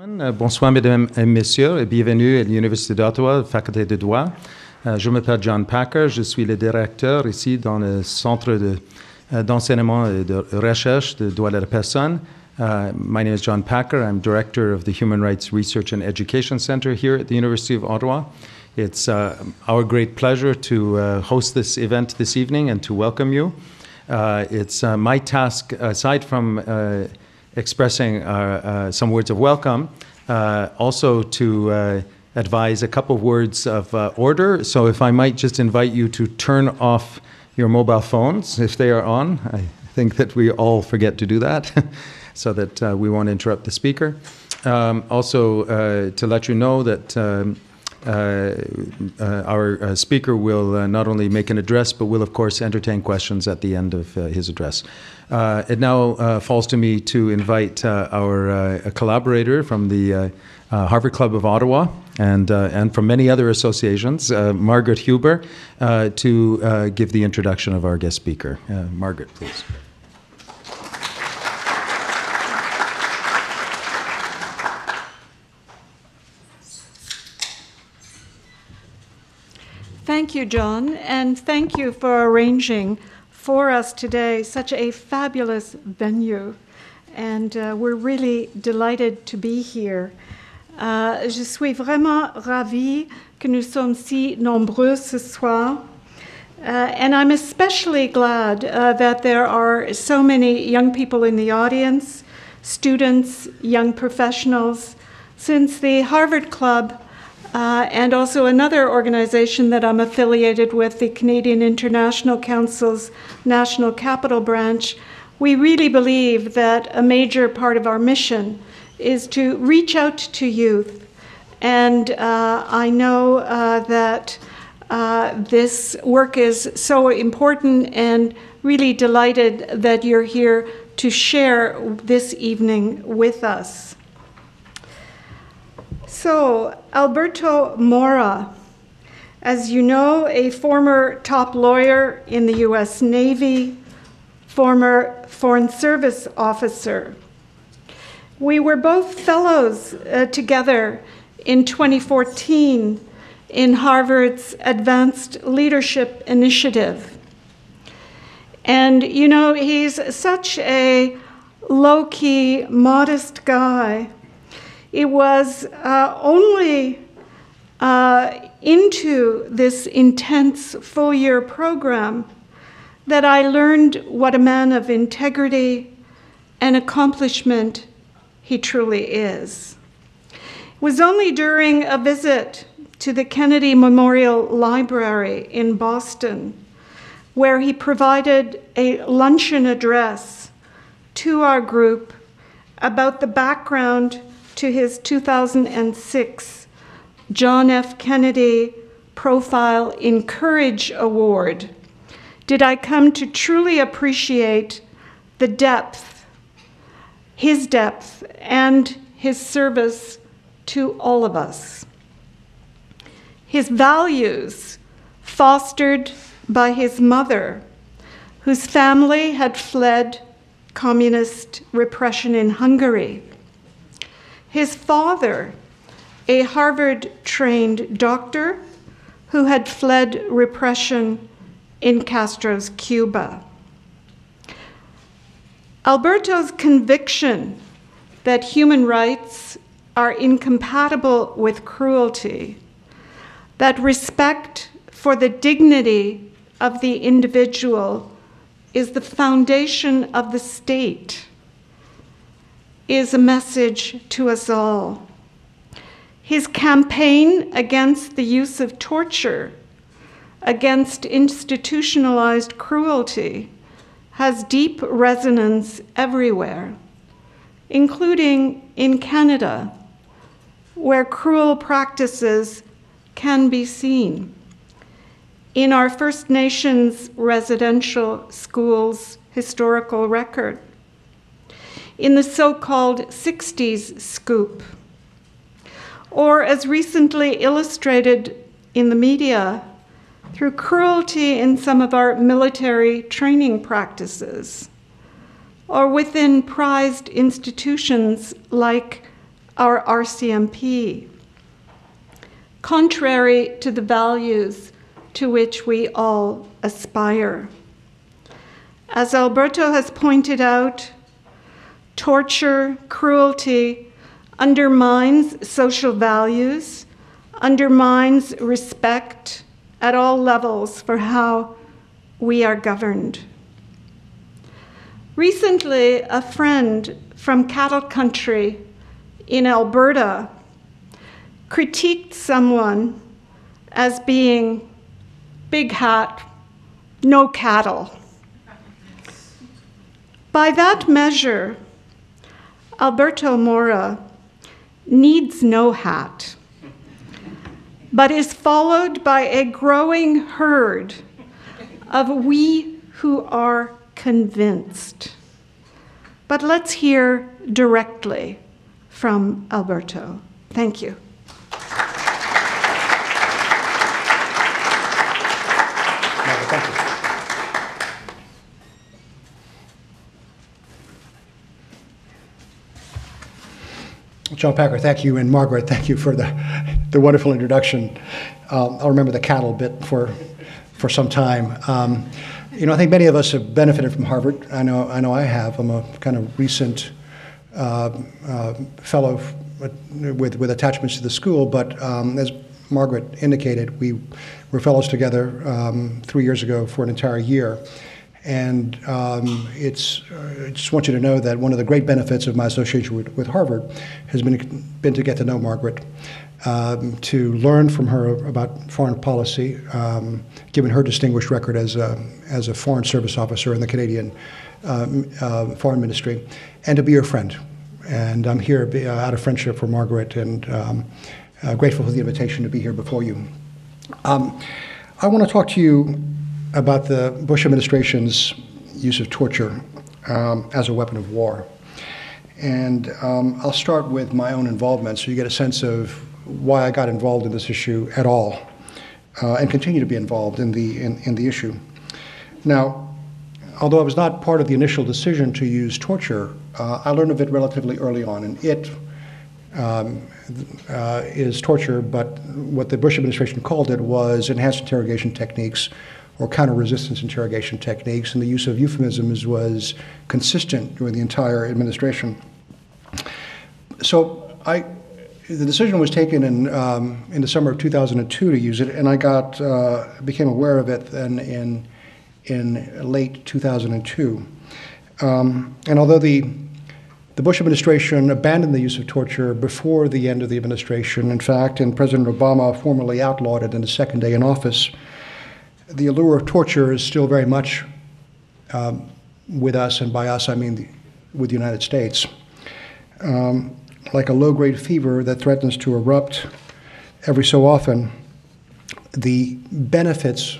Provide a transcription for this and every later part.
Euh, Bonsoir, mesdames et messieurs, et bienvenue à l'Université d'Ottawa, faculté de droit. Euh, je m'appelle John Packer, je suis le directeur ici dans le centre euh, d'enseignement et de recherche de droit de la personne. My name is John Packer. I'm director of the Human Rights Research and Education Center here at the University of Ottawa. It's uh, our great pleasure to uh, host this event this evening and to welcome you. Uh, it's my task, aside from uh, expressing some words of welcome, also to advise a couple of words of order. So, if I might just invite you to turn off your mobile phones if they are on, I think that we all forget to do that. so that uh, we won't interrupt the speaker. Um, also, uh, to let you know that um, uh, uh Uh, our uh, speaker will uh, not only make an address, but will, of course, entertain questions at the end of uh, his address. Uh, it now falls to me to invite our collaborator from the Harvard Club of Ottawa and, and from many other associations, Margaret Huber, to give the introduction of our guest speaker. Margaret, please. Thank you, John, and thank you for arranging for us today such a fabulous venue. And uh, we're really delighted to be here. Uh, je suis vraiment ravie que nous sommes si nombreux ce soir. Uh, and I'm especially glad uh, that there are so many young people in the audience, students, young professionals, since the Harvard Club uh, and also another organization that I'm affiliated with, the Canadian International Council's National Capital Branch. We really believe that a major part of our mission is to reach out to youth. And uh, I know uh, that uh, this work is so important and really delighted that you're here to share this evening with us. So, Alberto Mora, as you know, a former top lawyer in the US Navy, former Foreign Service officer. We were both fellows uh, together in 2014 in Harvard's Advanced Leadership Initiative. And you know, he's such a low key, modest guy it was uh, only uh, into this intense full year program that I learned what a man of integrity and accomplishment he truly is. It was only during a visit to the Kennedy Memorial Library in Boston where he provided a luncheon address to our group about the background to his 2006 John F. Kennedy Profile in Courage Award did I come to truly appreciate the depth, his depth, and his service to all of us. His values, fostered by his mother, whose family had fled communist repression in Hungary his father, a Harvard trained doctor who had fled repression in Castro's Cuba. Alberto's conviction that human rights are incompatible with cruelty, that respect for the dignity of the individual is the foundation of the state is a message to us all. His campaign against the use of torture, against institutionalized cruelty, has deep resonance everywhere, including in Canada, where cruel practices can be seen. In our First Nations residential schools historical record, in the so called 60s scoop, or as recently illustrated in the media, through cruelty in some of our military training practices, or within prized institutions like our RCMP, contrary to the values to which we all aspire. As Alberto has pointed out, torture, cruelty undermines social values, undermines respect at all levels for how we are governed. Recently, a friend from cattle country in Alberta critiqued someone as being big hat, no cattle. By that measure, Alberto Mora needs no hat, but is followed by a growing herd of we who are convinced. But let's hear directly from Alberto. Thank you. John Packer, thank you, and Margaret, thank you for the, the wonderful introduction. Um, I'll remember the cattle bit for, for some time. Um, you know, I think many of us have benefited from Harvard. I know, I know I have. I'm a kind of recent uh, uh, fellow with, with attachments to the school, but um, as Margaret indicated, we were fellows together um, three years ago for an entire year. And um, it's, uh, I just want you to know that one of the great benefits of my association with, with Harvard has been, been to get to know Margaret, um, to learn from her about foreign policy, um, given her distinguished record as a, as a foreign service officer in the Canadian um, uh, Foreign Ministry, and to be her friend. And I'm here uh, out of friendship for Margaret and um, uh, grateful for the invitation to be here before you. Um, I want to talk to you about the Bush administration's use of torture um, as a weapon of war. And um, I'll start with my own involvement so you get a sense of why I got involved in this issue at all uh, and continue to be involved in the, in, in the issue. Now, although I was not part of the initial decision to use torture, uh, I learned of it relatively early on, and it um, uh, is torture, but what the Bush administration called it was enhanced interrogation techniques or counter-resistance interrogation techniques, and the use of euphemisms was consistent during the entire administration. So I, the decision was taken in, um, in the summer of 2002 to use it, and I got uh, became aware of it then in in late 2002. Um, and although the the Bush administration abandoned the use of torture before the end of the administration, in fact, and President Obama formally outlawed it in his second day in office the allure of torture is still very much um, with us, and by us I mean the, with the United States. Um, like a low grade fever that threatens to erupt every so often, the benefits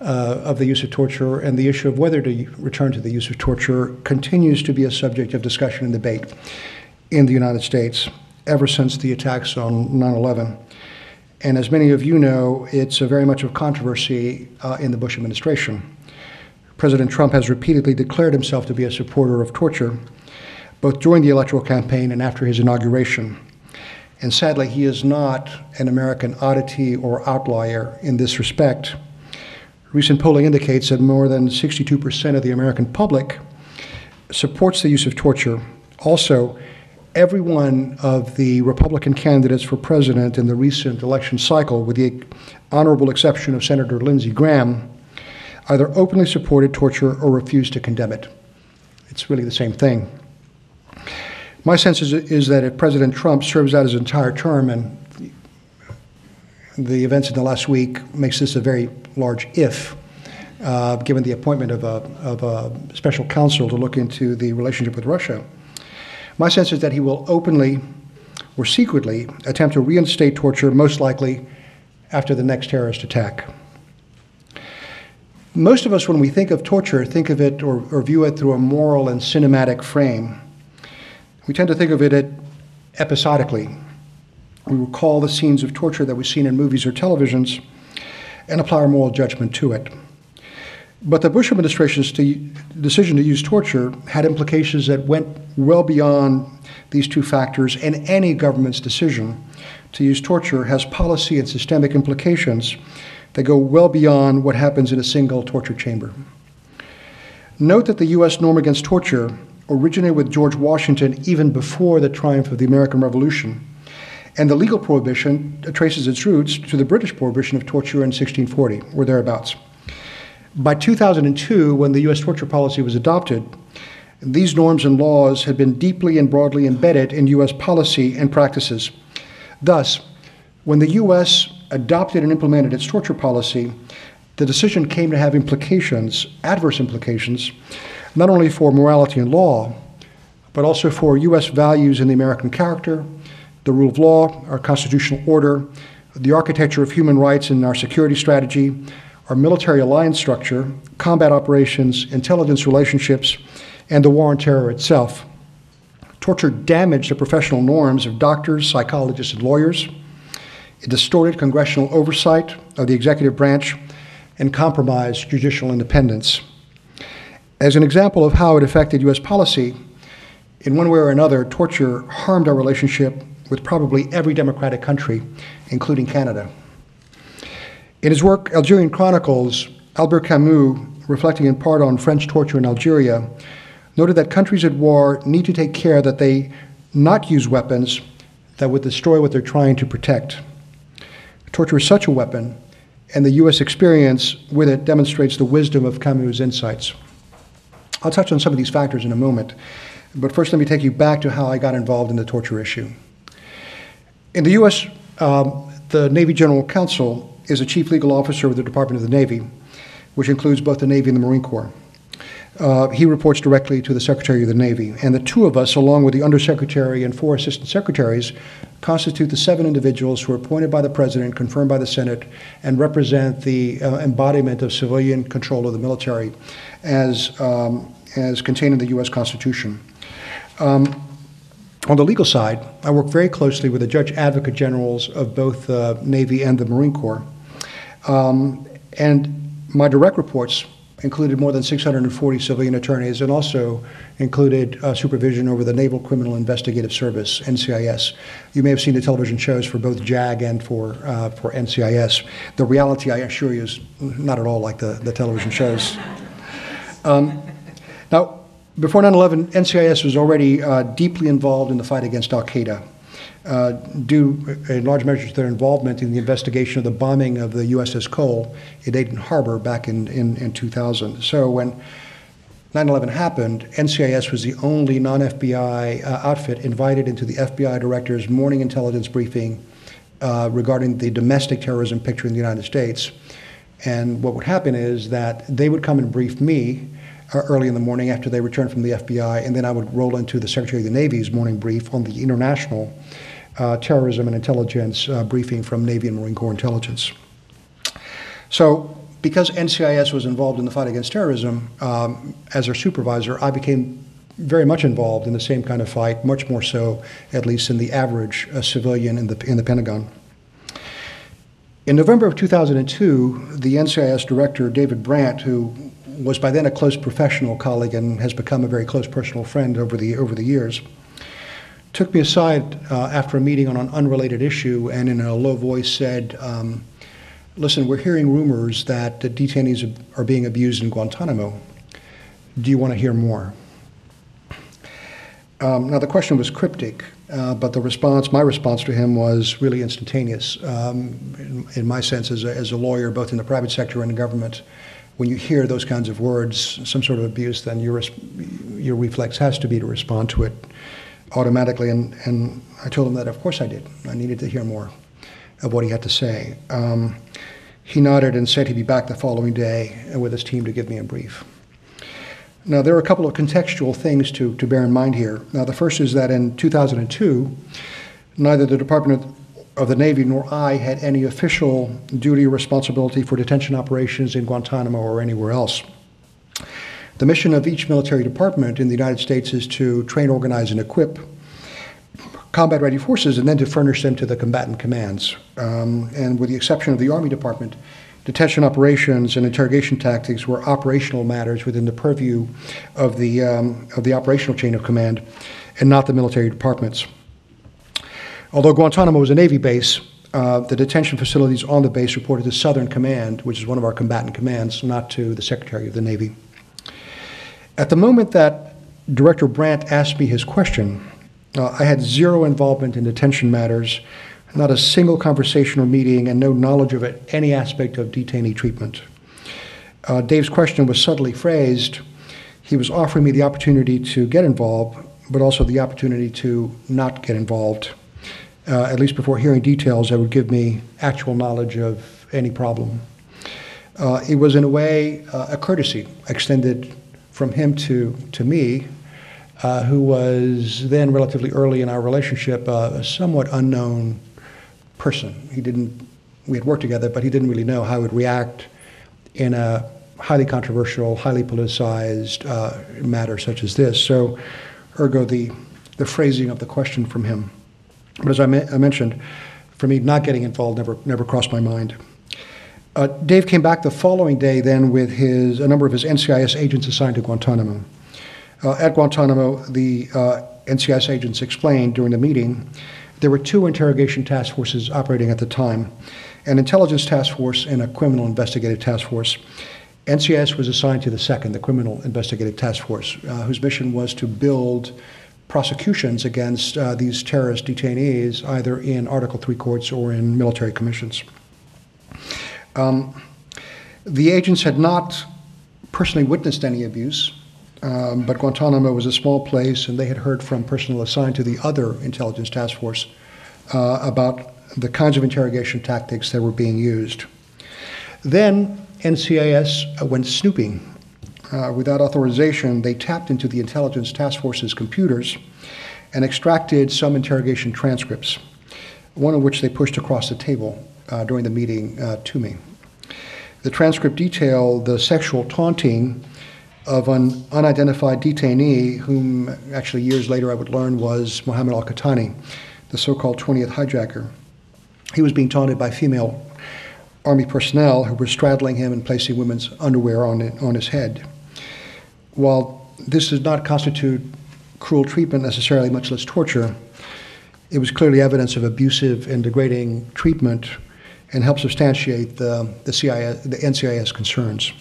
uh, of the use of torture and the issue of whether to return to the use of torture continues to be a subject of discussion and debate in the United States ever since the attacks on 9 11. And as many of you know, it's a very much of controversy uh, in the Bush administration. President Trump has repeatedly declared himself to be a supporter of torture, both during the electoral campaign and after his inauguration. And sadly, he is not an American oddity or outlier in this respect. Recent polling indicates that more than 62% of the American public supports the use of torture. Also, every one of the Republican candidates for president in the recent election cycle, with the honorable exception of Senator Lindsey Graham, either openly supported torture or refused to condemn it. It's really the same thing. My sense is, is that if President Trump serves out his entire term, and the events in the last week makes this a very large if, uh, given the appointment of a, of a special counsel to look into the relationship with Russia, my sense is that he will openly or secretly attempt to reinstate torture, most likely after the next terrorist attack. Most of us, when we think of torture, think of it or, or view it through a moral and cinematic frame. We tend to think of it episodically. We recall the scenes of torture that we've seen in movies or televisions and apply our moral judgment to it. But the Bush administration's decision to use torture had implications that went well beyond these two factors, and any government's decision to use torture has policy and systemic implications that go well beyond what happens in a single torture chamber. Note that the U.S. norm against torture originated with George Washington even before the triumph of the American Revolution, and the legal prohibition traces its roots to the British prohibition of torture in 1640 or thereabouts. By 2002, when the U.S. torture policy was adopted, these norms and laws had been deeply and broadly embedded in U.S. policy and practices. Thus, when the U.S. adopted and implemented its torture policy, the decision came to have implications, adverse implications, not only for morality and law, but also for U.S. values in the American character, the rule of law, our constitutional order, the architecture of human rights in our security strategy, our military alliance structure, combat operations, intelligence relationships, and the war on terror itself. Torture damaged the professional norms of doctors, psychologists, and lawyers. It distorted congressional oversight of the executive branch and compromised judicial independence. As an example of how it affected U.S. policy, in one way or another, torture harmed our relationship with probably every democratic country, including Canada. In his work, Algerian Chronicles, Albert Camus, reflecting in part on French torture in Algeria, noted that countries at war need to take care that they not use weapons that would destroy what they're trying to protect. Torture is such a weapon, and the U.S. experience with it demonstrates the wisdom of Camus' insights. I'll touch on some of these factors in a moment, but first let me take you back to how I got involved in the torture issue. In the U.S., um, the Navy General Counsel is a chief legal officer of the Department of the Navy, which includes both the Navy and the Marine Corps. Uh, he reports directly to the Secretary of the Navy. And the two of us, along with the Undersecretary and four Assistant Secretaries, constitute the seven individuals who are appointed by the President, confirmed by the Senate, and represent the uh, embodiment of civilian control of the military as, um, as contained in the U.S. Constitution. Um, on the legal side, I work very closely with the Judge Advocate Generals of both the Navy and the Marine Corps. Um, and my direct reports included more than 640 civilian attorneys and also included uh, supervision over the Naval Criminal Investigative Service, NCIS. You may have seen the television shows for both JAG and for, uh, for NCIS. The reality, I assure you, is not at all like the, the television shows. Um, now, before 9 11, NCIS was already uh, deeply involved in the fight against Al Qaeda. Uh, due in large measure to their involvement in the investigation of the bombing of the USS Cole in Aden Harbor back in, in, in 2000. So when 9 11 happened, NCIS was the only non FBI uh, outfit invited into the FBI director's morning intelligence briefing uh, regarding the domestic terrorism picture in the United States. And what would happen is that they would come and brief me uh, early in the morning after they returned from the FBI, and then I would roll into the Secretary of the Navy's morning brief on the international terrorism and intelligence uh, briefing from Navy and Marine Corps intelligence. So, because NCIS was involved in the fight against terrorism, um, as their supervisor, I became very much involved in the same kind of fight, much more so, at least, than the average uh, civilian in the, in the Pentagon. In November of 2002, the NCIS director, David Brant, who was by then a close professional colleague and has become a very close personal friend over the, over the years, took me aside uh, after a meeting on an unrelated issue and in a low voice said, um, Listen, we're hearing rumors that the detainees are being abused in Guantanamo. Do you want to hear more? Um, now, the question was cryptic, uh, but the response, my response to him was really instantaneous. Um, in, in, my sense, as a, as a lawyer, both in the private sector and in government, when you hear those kinds of words, some sort of abuse, then your, your reflex has to be to respond to it automatically. And, and I told him that, of course, I did. I needed to hear more of what he had to say. Um, he nodded and said he'd be back the following day with his team to give me a brief. Now, there are a couple of contextual things to, to bear in mind here. Now, the first is that in 2002, neither the Department of the Navy nor I had any official duty or responsibility for detention operations in Guantanamo or anywhere else. The mission of each military department in the United States is to train, organize, and equip combat ready forces and then to furnish them to the combatant commands. Um, and with the exception of the Army Department, detention operations and interrogation tactics were operational matters within the purview of the, um, of the operational chain of command and not the military departments. Although Guantanamo was a Navy base, uh, the detention facilities on the base reported to Southern Command, which is one of our combatant commands, not to the Secretary of the Navy. At the moment that Director Brant asked me his question, uh, I had zero involvement in detention matters, not a single conversation or meeting, and no knowledge of it, any aspect of detainee treatment. Uh, Dave's question was subtly phrased. He was offering me the opportunity to get involved, but also the opportunity to not get involved uh, at least before hearing details, that would give me actual knowledge of any problem. Uh, it was, in a way, uh, a courtesy extended from him to, to me, uh, who was then relatively early in our relationship, uh, a somewhat unknown person. He didn't, we had worked together, but he didn't really know how he would react in a highly controversial, highly politicized uh, matter such as this. So, ergo, the, the phrasing of the question from him. But as I, I mentioned, for me, not getting involved never, never crossed my mind. Uh, Dave came back the following day then with his, a number of his NCIS agents assigned to Guantanamo. Uh, at Guantanamo, the uh, NCIS agents explained during the meeting there were two interrogation task forces operating at the time an intelligence task force and a criminal investigative task force. NCIS was assigned to the second, the criminal investigative task force, uh, whose mission was to build prosecutions against uh, these terrorist detainees, either in Article 3 courts or in military commissions. Um, the agents had not personally witnessed any abuse, um, but Guantanamo was a small place, and they had heard from personnel assigned to the other intelligence task force uh, about the kinds of interrogation tactics that were being used. Then NCIS went snooping uh, without authorization, they tapped into the intelligence task force's computers and extracted some interrogation transcripts, one of which they pushed across the table uh, during the meeting uh, to me. The transcript detailed the sexual taunting of an unidentified detainee, whom actually years later I would learn was Mohammed Al Qahtani, the so called 20th hijacker. He was being taunted by female Army personnel who were straddling him and placing women's underwear on, it, on his head while this does not constitute cruel treatment necessarily, much less torture, it was clearly evidence of abusive and degrading treatment and help substantiate the, the, CIS, the NCIS concerns.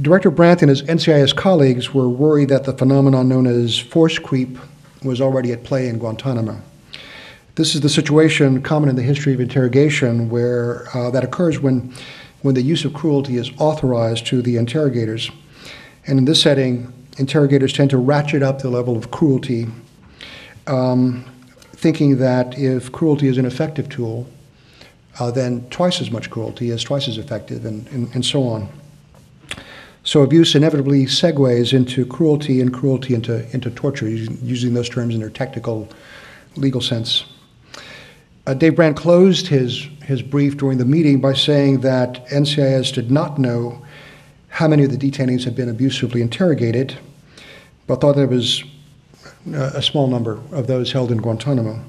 Director Brant and his NCIS colleagues were worried that the phenomenon known as force creep was already at play in Guantanamo. This is the situation common in the history of interrogation where uh, that occurs when, when the use of cruelty is authorized to the interrogators and in this setting, interrogators tend to ratchet up the level of cruelty, um, thinking that if cruelty is an effective tool, uh, then twice as much cruelty is twice as effective, and, and, and so on. So abuse inevitably segues into cruelty and cruelty into, into torture, using, those terms in their technical legal sense. Uh, Dave Brant closed his, his brief during the meeting by saying that NCIS did not know how many of the detainees had been abusively interrogated, but thought there was a small number of those held in Guantanamo.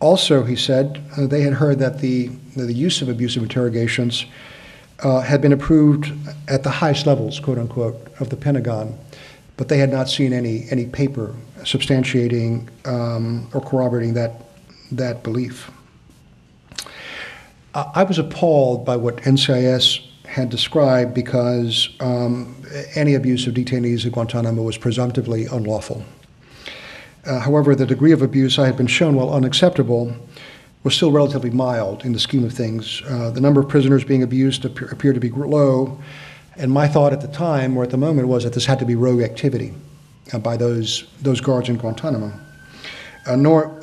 Also, he said uh, they had heard that the, the use of abusive interrogations uh, had been approved at the highest levels, quote unquote, of the Pentagon, but they had not seen any, any paper substantiating um, or corroborating that, that belief. I was appalled by what NCIS had described because um, any abuse of detainees at Guantanamo was presumptively unlawful. Uh, however, the degree of abuse I had been shown, while unacceptable, was still relatively mild in the scheme of things. Uh, the number of prisoners being abused appear, appeared to be low, and my thought at the time or at the moment was that this had to be rogue activity uh, by those, those guards in Guantanamo. A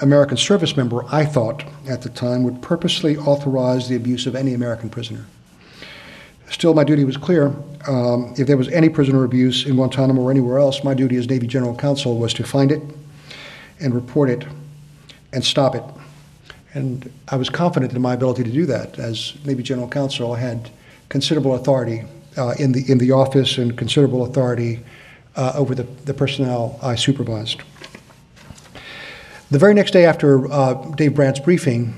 American service member, I thought at the time, would purposely authorize the abuse of any American prisoner. Still, my duty was clear. Um, if there was any prisoner abuse in Guantanamo or anywhere else, my duty as Navy General Counsel was to find it and report it and stop it. And I was confident in my ability to do that. As Navy General Counsel, I had considerable authority uh, in, the, in the office and considerable authority uh, over the, the personnel I supervised. The very next day after uh, Dave Brant's briefing,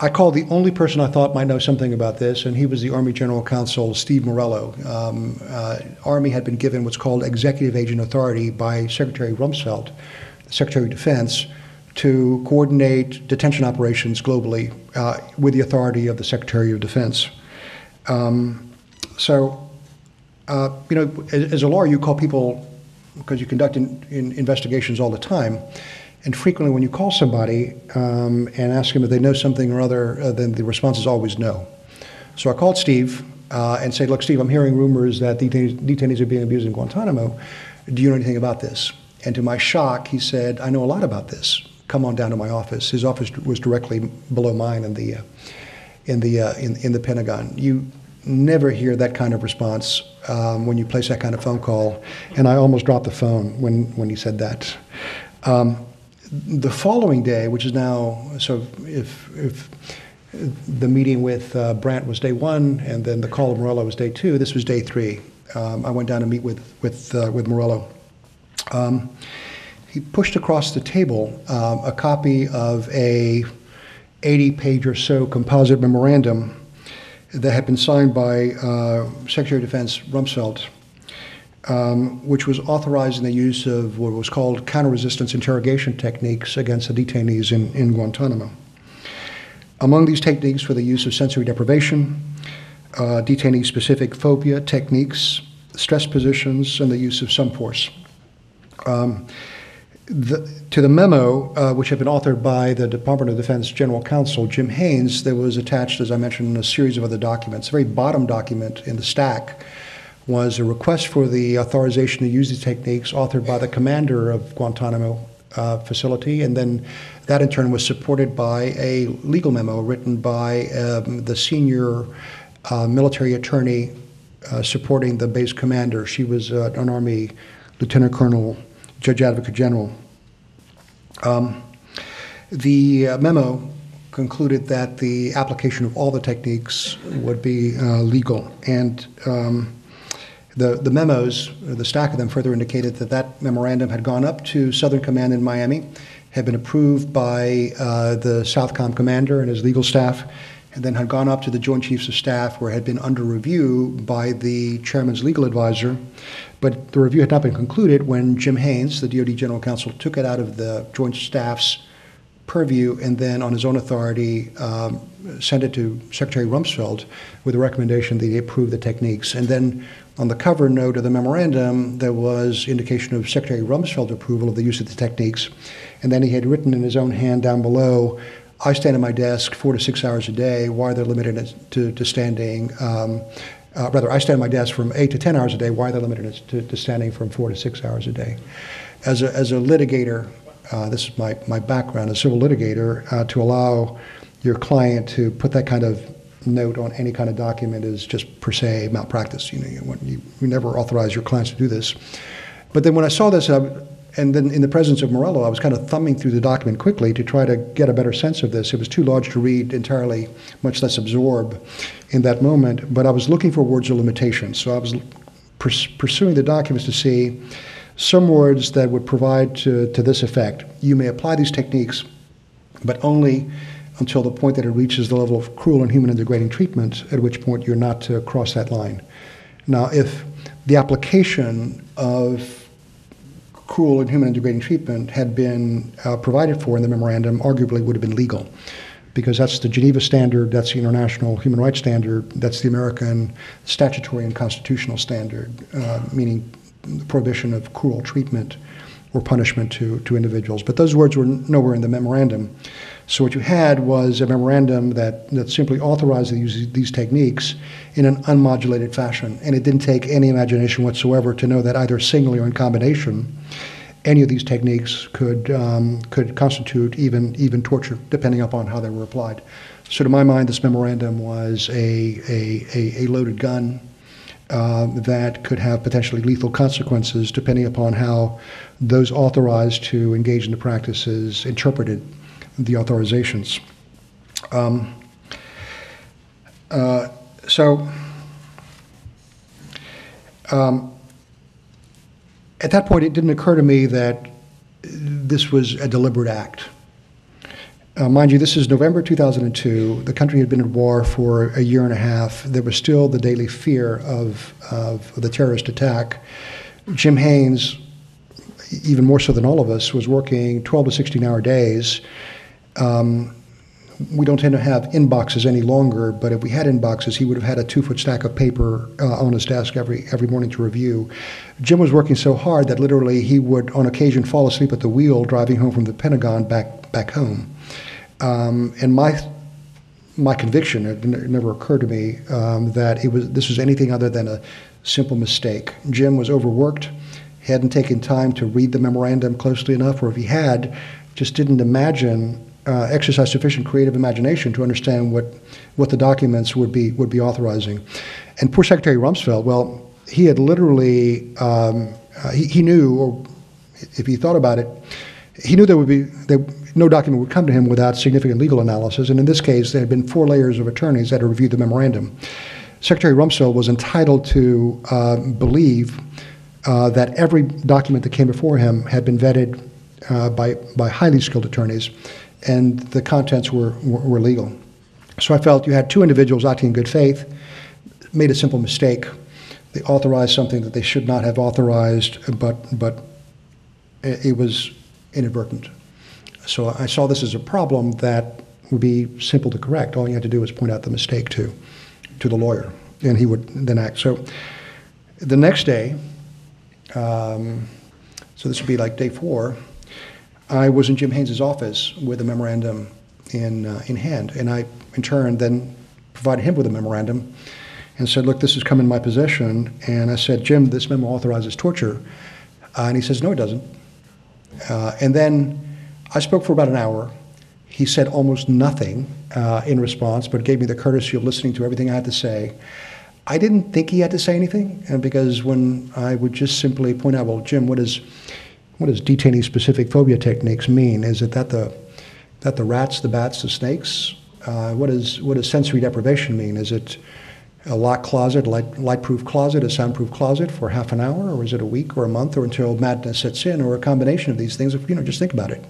I called the only person I thought might know something about this, and he was the Army General Counsel, Steve Morello. Um, uh, Army had been given what's called executive agent authority by Secretary Rumsfeld, Secretary of Defense, to coordinate detention operations globally uh, with the authority of the Secretary of Defense. Um, so, uh, you know, as, as, a lawyer, you call people because you conduct in, in investigations all the time. And frequently, when you call somebody um, and ask them if they know something or other, uh, then the response is always no. So I called Steve uh, and said, Look, Steve, I'm hearing rumors that detainees, detainees are being abused in Guantanamo. Do you know anything about this? And to my shock, he said, I know a lot about this. Come on down to my office. His office was directly below mine in the, uh, in, the, uh, in, in the Pentagon. You never hear that kind of response um, when you place that kind of phone call. And I almost dropped the phone when, when he said that. Um, the following day, which is now, so if, if the meeting with uh, Brant was day one, and then the call of Morello was day two, this was day three. Um, I went down to meet with, with, uh, with Morello. Um, he pushed across the table um, a copy of a 80 page or so composite memorandum that had been signed by uh, Secretary of Defense Rumsfeld um, which was authorizing the use of what was called counter resistance interrogation techniques against the detainees in, in Guantanamo. Among these techniques were the use of sensory deprivation, uh, detainee specific phobia techniques, stress positions, and the use of some force. Um, the, to the memo, uh, which had been authored by the Department of Defense General Counsel, Jim Haynes, there was attached, as I mentioned, a series of other documents. The very bottom document in the stack was a request for the authorization to use these techniques authored by the commander of Guantanamo uh, facility, and then that in turn was supported by a legal memo written by um, the senior uh, military attorney uh, supporting the base commander. She was uh, an Army Lieutenant Colonel, Judge Advocate General. Um, the uh, memo concluded that the application of all the techniques would be uh, legal, and um, the, the memos, the stack of them further indicated that that memorandum had gone up to Southern Command in Miami, had been approved by uh, the Southcom commander and his legal staff, and then had gone up to the Joint Chiefs of Staff, where it had been under review by the chairman's legal advisor. But the review had not been concluded when Jim Haynes, the DoD General Counsel, took it out of the Joint Staff's purview and then, on his own authority, um, sent it to Secretary Rumsfeld with a recommendation that he approve the techniques. And then on the cover note of the memorandum, there was indication of Secretary Rumsfeld's approval of the use of the techniques. And then he had written in his own hand down below, I stand at my desk four to six hours a day. Why are they limited to, to standing? Um, uh, rather, I stand at my desk from eight to 10 hours a day. Why are they limited to, to standing from four to six hours a day? As a, as a litigator, uh, this is my, my background, a civil litigator, uh, to allow your client to put that kind of note on any kind of document is just per se malpractice. You know, you, you, you never authorize your clients to do this. But then when I saw this, I, and then in the presence of Morello, I was kind of thumbing through the document quickly to try to get a better sense of this. It was too large to read entirely, much less absorb in that moment. But I was looking for words of limitation. So I was pers- pursuing the documents to see some words that would provide to, to this effect. You may apply these techniques, but only until the point that it reaches the level of cruel and human and degrading treatment, at which point you're not to cross that line. Now, if the application of cruel and human and degrading treatment had been uh, provided for in the memorandum, arguably would have been legal. Because that's the Geneva standard, that's the international human rights standard, that's the American statutory and constitutional standard, uh, meaning the prohibition of cruel treatment or punishment to, to individuals. But those words were nowhere in the memorandum. So what you had was a memorandum that, that simply authorized the use of these techniques in an unmodulated fashion. And it didn't take any imagination whatsoever to know that either singly or in combination, any of these techniques could, um, could constitute even, even torture, depending upon how they were applied. So to my mind, this memorandum was a, a, a, a loaded gun uh, that could have potentially lethal consequences depending upon how those authorized to engage in the practices interpreted the authorizations. Um, uh, so um, at that point, it didn't occur to me that this was a deliberate act. Uh, mind you, this is November 2002. The country had been at war for a year and a half. There was still the daily fear of, of the terrorist attack. Jim Haynes, even more so than all of us, was working 12 to 16 hour days. Um, we don't tend to have inboxes any longer, but if we had inboxes, he would have had a two foot stack of paper uh, on his desk every, every morning to review. Jim was working so hard that literally he would, on occasion, fall asleep at the wheel driving home from the Pentagon back, back home. Um, and my, my conviction, it never occurred to me um, that it was, this was anything other than a simple mistake. Jim was overworked, hadn't taken time to read the memorandum closely enough, or if he had, just didn't imagine uh, exercise sufficient creative imagination to understand what, what the documents would be, would be authorizing. And poor Secretary Rumsfeld, well, he had literally, um, uh, he, he, knew, or if he thought about it, he knew there would be, there, no document would come to him without significant legal analysis. And in this case, there had been four layers of attorneys that had reviewed the memorandum. Secretary Rumsfeld was entitled to uh, believe uh, that every document that came before him had been vetted uh, by, by highly skilled attorneys and the contents were, were, were legal. So I felt you had two individuals acting in good faith, made a simple mistake. They authorized something that they should not have authorized, but, but it was inadvertent. So I saw this as a problem that would be simple to correct. All you had to do was point out the mistake to, to the lawyer, and he would then act. So the next day, um, so this would be like day four, I was in Jim Haynes' office with a memorandum in, uh, in hand, and I, in turn, then provided him with a memorandum and said, Look, this has come in my possession. And I said, Jim, this memo authorizes torture. Uh, and he says, No, it doesn't. Uh, and then I spoke for about an hour. He said almost nothing uh, in response, but gave me the courtesy of listening to everything I had to say. I didn't think he had to say anything, because when I would just simply point out, well, Jim, what is what does detainee specific phobia techniques mean? Is it that the that the rats, the bats, the snakes? Uh, what, is, what does sensory deprivation mean? Is it a locked closet, light, light-proof closet, a soundproof closet for half an hour, or is it a week or a month, or until madness sets in, or a combination of these things? You know, just think about it.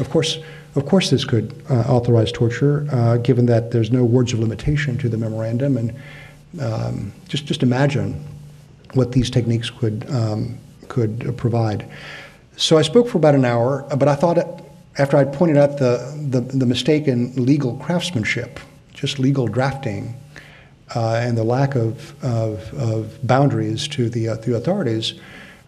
Of course, of course, this could uh, authorize torture, uh, given that there's no words of limitation to the memorandum, and um, just just imagine what these techniques could um, could provide. So I spoke for about an hour, but I thought after I'd pointed out the, the, the mistake in legal craftsmanship, just legal drafting, uh, and the lack of, of, of boundaries to the, uh, the authorities,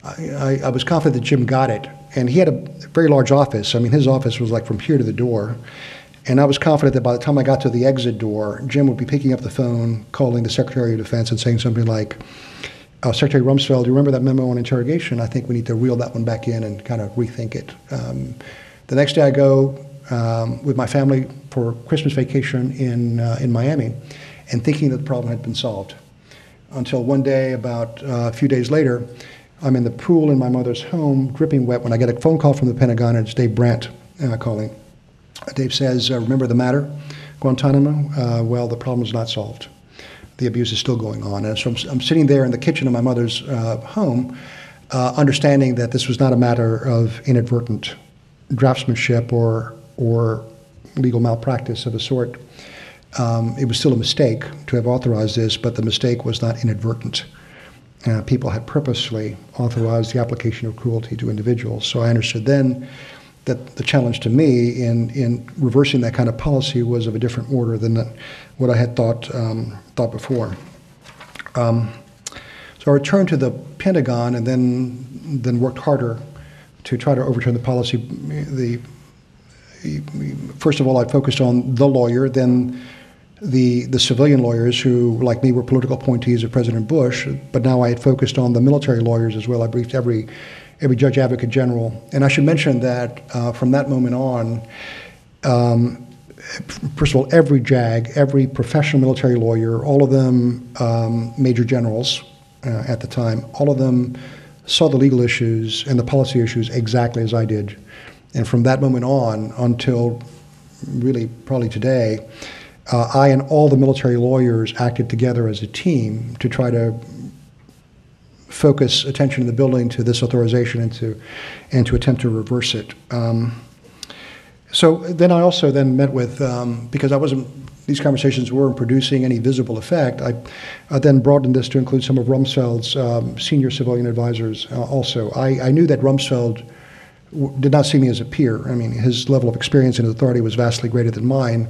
I, I, was confident that Jim got it. And he had a very large office. I mean, his office was like from here to the door. And I was confident that by the time I got to the exit door, Jim would be picking up the phone, calling the Secretary of Defense, and saying something like, uh, Secretary Rumsfeld, do you remember that memo on interrogation? I think we need to reel that one back in and kind of rethink it. Um, the next day, I go um, with my family for Christmas vacation in uh, in Miami, and thinking that the problem had been solved. Until one day, about uh, a few days later, I'm in the pool in my mother's home, dripping wet, when I get a phone call from the Pentagon, and it's Dave Brant uh, calling. Dave says, uh, "Remember the matter, Guantanamo? Uh, well, the problem is not solved." The abuse is still going on. And so I'm, I'm sitting there in the kitchen of my mother's uh, home, uh, understanding that this was not a matter of inadvertent draftsmanship or or legal malpractice of a sort. Um, it was still a mistake to have authorized this, but the mistake was not inadvertent. Uh, people had purposely authorized the application of cruelty to individuals. So I understood then that the challenge to me in, in reversing that kind of policy was of a different order than what I had thought, um, thought before. Um, so I returned to the Pentagon and then, then worked harder to try to overturn the policy. The, first of all, I focused on the lawyer, then the, the civilian lawyers who, like me, were political appointees of President Bush, but now I had focused on the military lawyers as well. I briefed every every judge advocate general. And I should mention that uh, from that moment on, um, first of all, every JAG, every professional military lawyer, all of them um, major generals uh, at the time, all of them saw the legal issues and the policy issues exactly as I did. And from that moment on until really probably today, uh, I and all the military lawyers acted together as a team to try to focus attention in the building to this authorization and to, and to attempt to reverse it. Um, So then I also then met with, um, because I wasn't, these conversations weren't producing any visible effect, I, I then broadened this to include some of Rumsfeld's um, senior civilian advisors uh, also. I, I knew that Rumsfeld did not see me as a peer. I mean, his level of experience and authority was vastly greater than mine,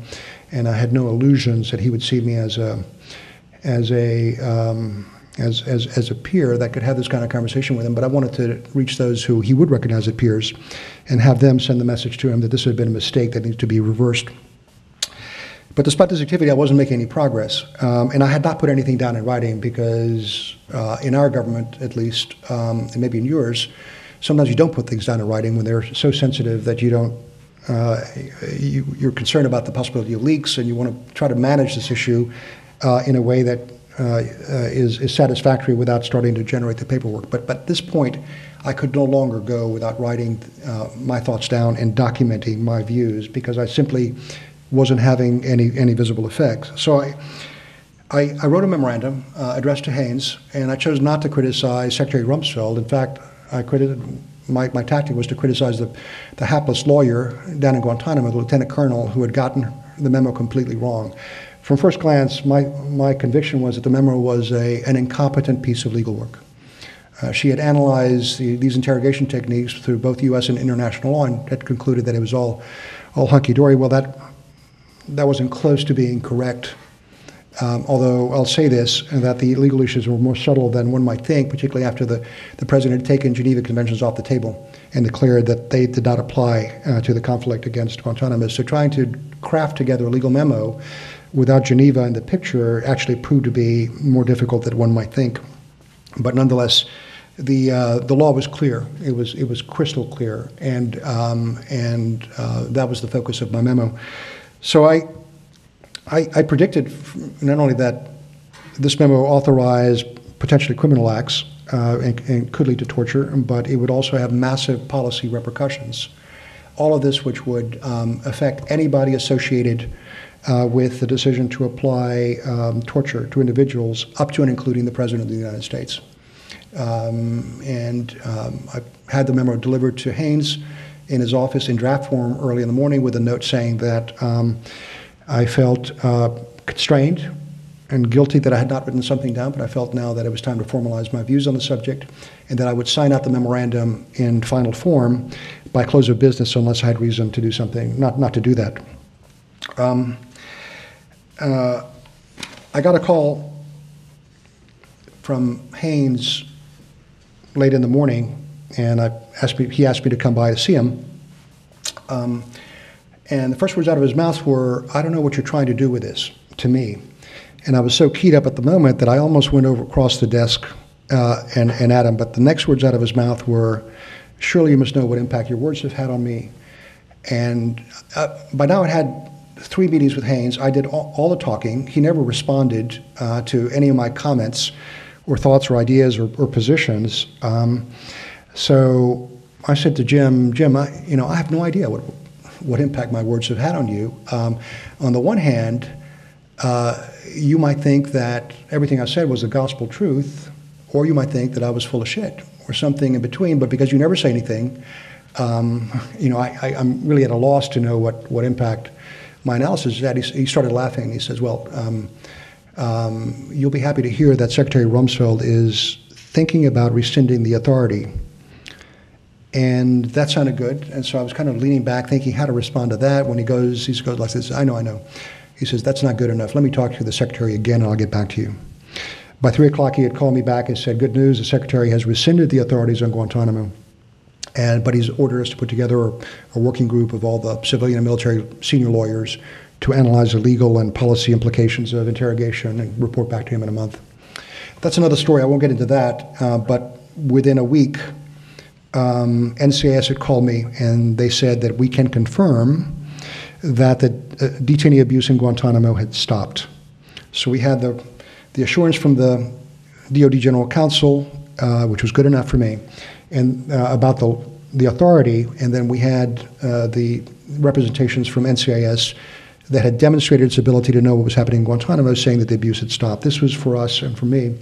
and I had no illusions that he would see me as a, as a, um, as, as, as a peer that could have this kind of conversation with him, but I wanted to reach those who he would recognize as peers and have them send the message to him that this had been a mistake that needs to be reversed. But despite this activity, I wasn't making any progress. Um, and I had not put anything down in writing because, uh, in our government at least, um, and maybe in yours, sometimes you don't put things down in writing when they're so sensitive that you don't. Uh, you, you're concerned about the possibility of leaks, and you want to try to manage this issue uh, in a way that uh, uh, is, is satisfactory without starting to generate the paperwork. But, but at this point, I could no longer go without writing uh, my thoughts down and documenting my views because I simply wasn't having any, any visible effects. So I, I, I wrote a memorandum uh, addressed to Haynes, and I chose not to criticize Secretary Rumsfeld. In fact, I credited, my, my tactic was to criticize the, the hapless lawyer down in Guantanamo, the lieutenant colonel who had gotten the memo completely wrong. From first glance, my, my conviction was that the memo was a, an incompetent piece of legal work. Uh, she had analyzed the, these interrogation techniques through both U.S. and international law and had concluded that it was all, all hunky dory. Well, that, that wasn't close to being correct. Um, although I'll say this, that the legal issues were more subtle than one might think, particularly after the, the president had taken Geneva Conventions off the table and declared that they did not apply uh, to the conflict against Guantanamo. So trying to craft together a legal memo without Geneva in the picture actually proved to be more difficult than one might think. But nonetheless, the uh, the law was clear. It was it was crystal clear, and um, and uh, that was the focus of my memo. So I, I, I predicted not only that this memo authorized potentially criminal acts uh, and, and could lead to torture, but it would also have massive policy repercussions. All of this, which would um, affect anybody associated uh, with the decision to apply um, torture to individuals up to and including the President of the United States. Um, and um, I had the memo delivered to Haynes in his office in draft form early in the morning with a note saying that um, I felt uh, constrained and guilty that I had not written something down, but I felt now that it was time to formalize my views on the subject and that I would sign out the memorandum in final form by close of business unless I had reason to do something, not, not to do that. Um, uh, I got a call from Haynes late in the morning, and I asked me, he asked me to come by to see him. Um, and the first words out of his mouth were, I don't know what you're trying to do with this, to me. And I was so keyed up at the moment that I almost went over across the desk uh, and, and at him. But the next words out of his mouth were, Surely you must know what impact your words have had on me. And uh, by now it had three meetings with Haynes. I did all, all the talking. He never responded uh, to any of my comments or thoughts or ideas or, or positions. Um, so I said to Jim, Jim, I, you know, I have no idea what, what impact my words have had on you. Um, on the one hand, uh, you might think that everything I said was the gospel truth, or you might think that I was full of shit, or something in between. But because you never say anything, um, you know, I, am really at a loss to know what, what impact my analysis is that he, he started laughing. He says, Well, um, um, you'll be happy to hear that Secretary Rumsfeld is thinking about rescinding the authority. And that sounded good. And so I was kind of leaning back, thinking how to respond to that. When he goes, he goes like this I know, I know. He says, That's not good enough. Let me talk to the Secretary again, and I'll get back to you. By 3 o'clock, he had called me back and said, Good news, the Secretary has rescinded the authorities on Guantanamo. And, but he's ordered us to put together a, a working group of all the civilian and military senior lawyers to analyze the legal and policy implications of interrogation and report back to him in a month. That's another story. I won't get into that. Uh, but within a week, um, NCIS had called me and they said that we can confirm that the uh, detainee abuse in Guantanamo had stopped. So we had the, the assurance from the DoD General Counsel, uh, which was good enough for me and uh, about the the authority, and then we had uh, the representations from NCIS that had demonstrated its ability to know what was happening in Guantanamo, saying that the abuse had stopped. This was for us and for me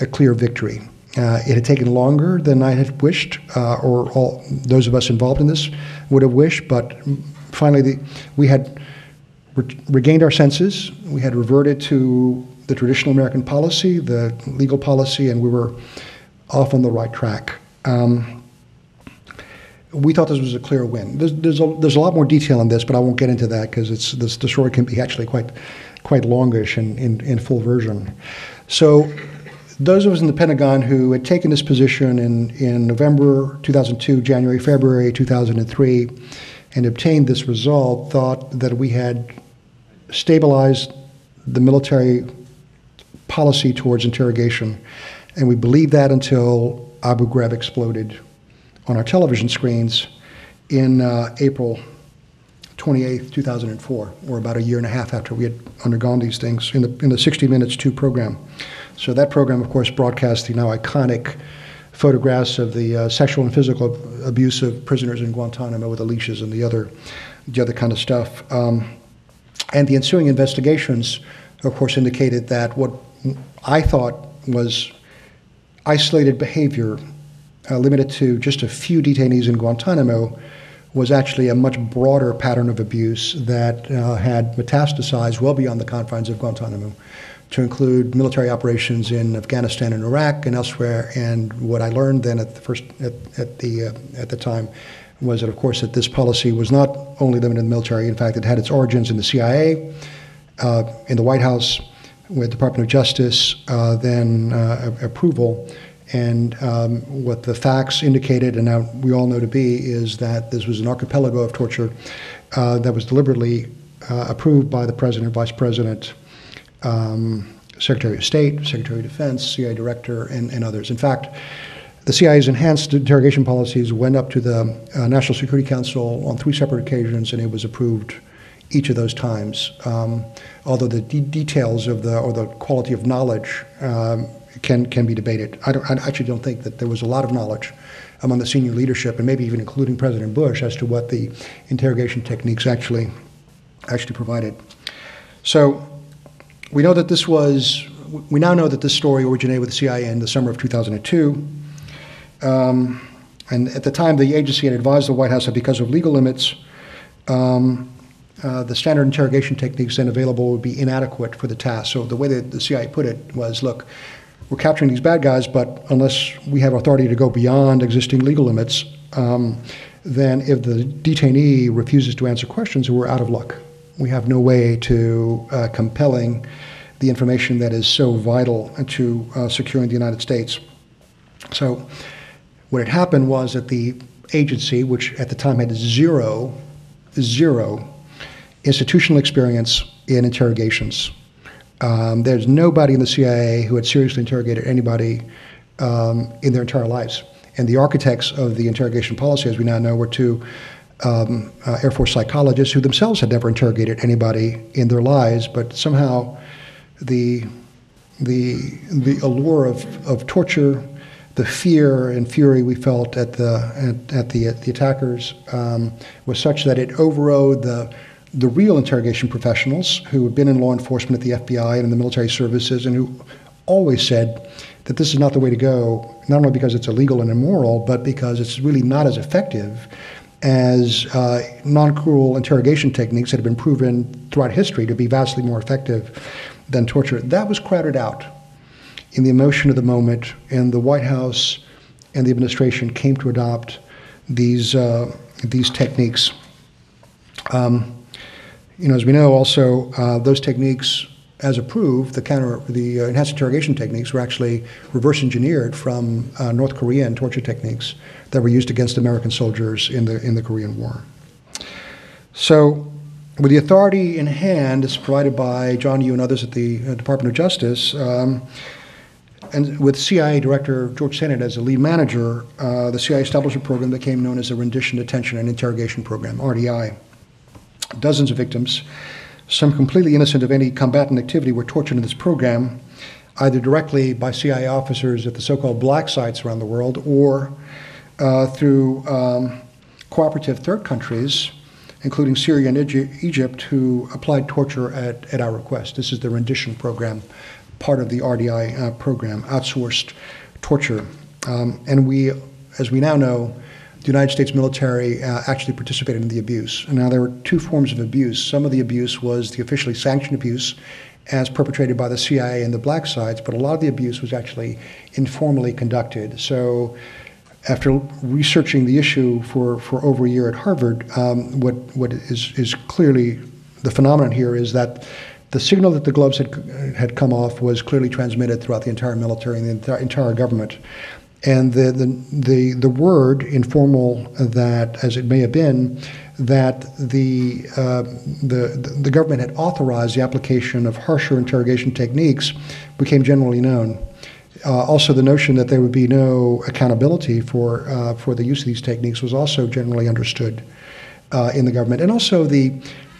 a clear victory. Uh, it had taken longer than I had wished, uh, or all those of us involved in this would have wished, but finally, the, we had re- regained our senses. We had reverted to the traditional American policy, the legal policy, and we were off on the right track. Um, we thought this was a clear win. There's, there's, a, there's a lot more detail in this, but I won't get into that because it's this, story can be actually quite quite longish in, in, in full version. So those of us in the Pentagon who had taken this position in, in November 2002, January, February 2003, and obtained this result thought that we had stabilized the military policy towards interrogation. And we believed that until Abu Ghraib exploded on our television screens in uh, April 28, 2004, or about a year and a half after we had undergone these things in the, in the 60 Minutes 2 program. So that program, of course, broadcast the now iconic photographs of the uh, sexual and physical abuse of prisoners in Guantanamo with the leashes and the other, the other kind of stuff. Um, and the ensuing investigations, of course, indicated that what I thought was isolated behavior uh, limited to just a few detainees in Guantanamo was actually a much broader pattern of abuse that uh, had metastasized well beyond the confines of Guantanamo to include military operations in Afghanistan and Iraq and elsewhere. And what I learned then at the first at, at the uh, at the time was that, of course, that this policy was not only limited to the military. In fact, it had its origins in the CIA, uh, in the White House, with Department of Justice, uh, then uh, approval. And um, what the facts indicated, and now we all know to be, is that this was an archipelago of torture uh, that was deliberately uh, approved by the president, vice president, um, Secretary of State, Secretary of Defense, CIA director, and, and, others. In fact, the CIA's enhanced interrogation policies went up to the uh, National Security Council on three separate occasions, and it was approved each of those times. Um, although the de- details of the or the quality of knowledge um, can can be debated. I, don't I, actually don't think that there was a lot of knowledge among the senior leadership, and maybe even including President Bush, as to what the interrogation techniques actually actually provided. So we know that this was. We now know that this story originated with the CIA in the summer of 2002. Um, and at the time, the agency had advised the White House that because of legal limits, um, uh, the standard interrogation techniques then available would be inadequate for the task. So the way that the CIA put it was, look, we're capturing these bad guys, but unless we have authority to go beyond existing legal limits, um, then if the detainee refuses to answer questions, we're out of luck. We have no way to uh, compelling the information that is so vital to uh, securing the United States. So, what had happened was that the agency, which at the time had zero, zero institutional experience in interrogations, um, there's nobody in the CIA who had seriously interrogated anybody um, in their entire lives. And the architects of the interrogation policy, as we now know, were two um, uh, Air Force psychologists who themselves had never interrogated anybody in their lives, but somehow the the the allure of, of torture, the fear and fury we felt at the at, at the at the attackers um, was such that it overrode the the real interrogation professionals who had been in law enforcement at the FBI and in the military services and who always said that this is not the way to go, not only because it's illegal and immoral, but because it's really not as effective as uh, non cruel interrogation techniques that have been proven throughout history to be vastly more effective than torture. That was crowded out in the emotion of the moment, and the White House and the administration came to adopt these, uh, these techniques. Um, you know, as we know, also uh, those techniques, as approved, the counter, the uh, enhanced interrogation techniques were actually reverse engineered from uh, North Korean torture techniques that were used against American soldiers in the in the Korean War. So, with the authority in hand, as provided by John Yoo and others at the uh, Department of Justice. Um, and with CIA Director George Tenet as the lead manager, uh, the CIA established a program that became known as the Rendition Detention and Interrogation Program, RDI dozens of victims, some completely innocent of any combatant activity, were tortured in this program, either directly by CIA officers at the so called black sites around the world or uh, through um, cooperative third countries, including Syria and Egypt, who applied torture at, at our request. This is the rendition program, part of the RDI uh, program, outsourced torture. Um, and we, as we now know, the United States military uh, actually participated in the abuse. And now, there were two forms of abuse. Some of the abuse was the officially sanctioned abuse, as perpetrated by the CIA and the black sites, but a lot of the abuse was actually informally conducted. So, after researching the issue for, for over a year at Harvard, um, what, what is, is clearly the phenomenon here is that the signal that the gloves had, had come off was clearly transmitted throughout the entire military and the entire government. And the, the, the, the word, informal that as it may have been, that the, uh, the, the government had authorized the application of harsher interrogation techniques became generally known. Uh, also, the notion that there would be no accountability for, uh, for the use of these techniques was also generally understood uh, in the government. And also, the,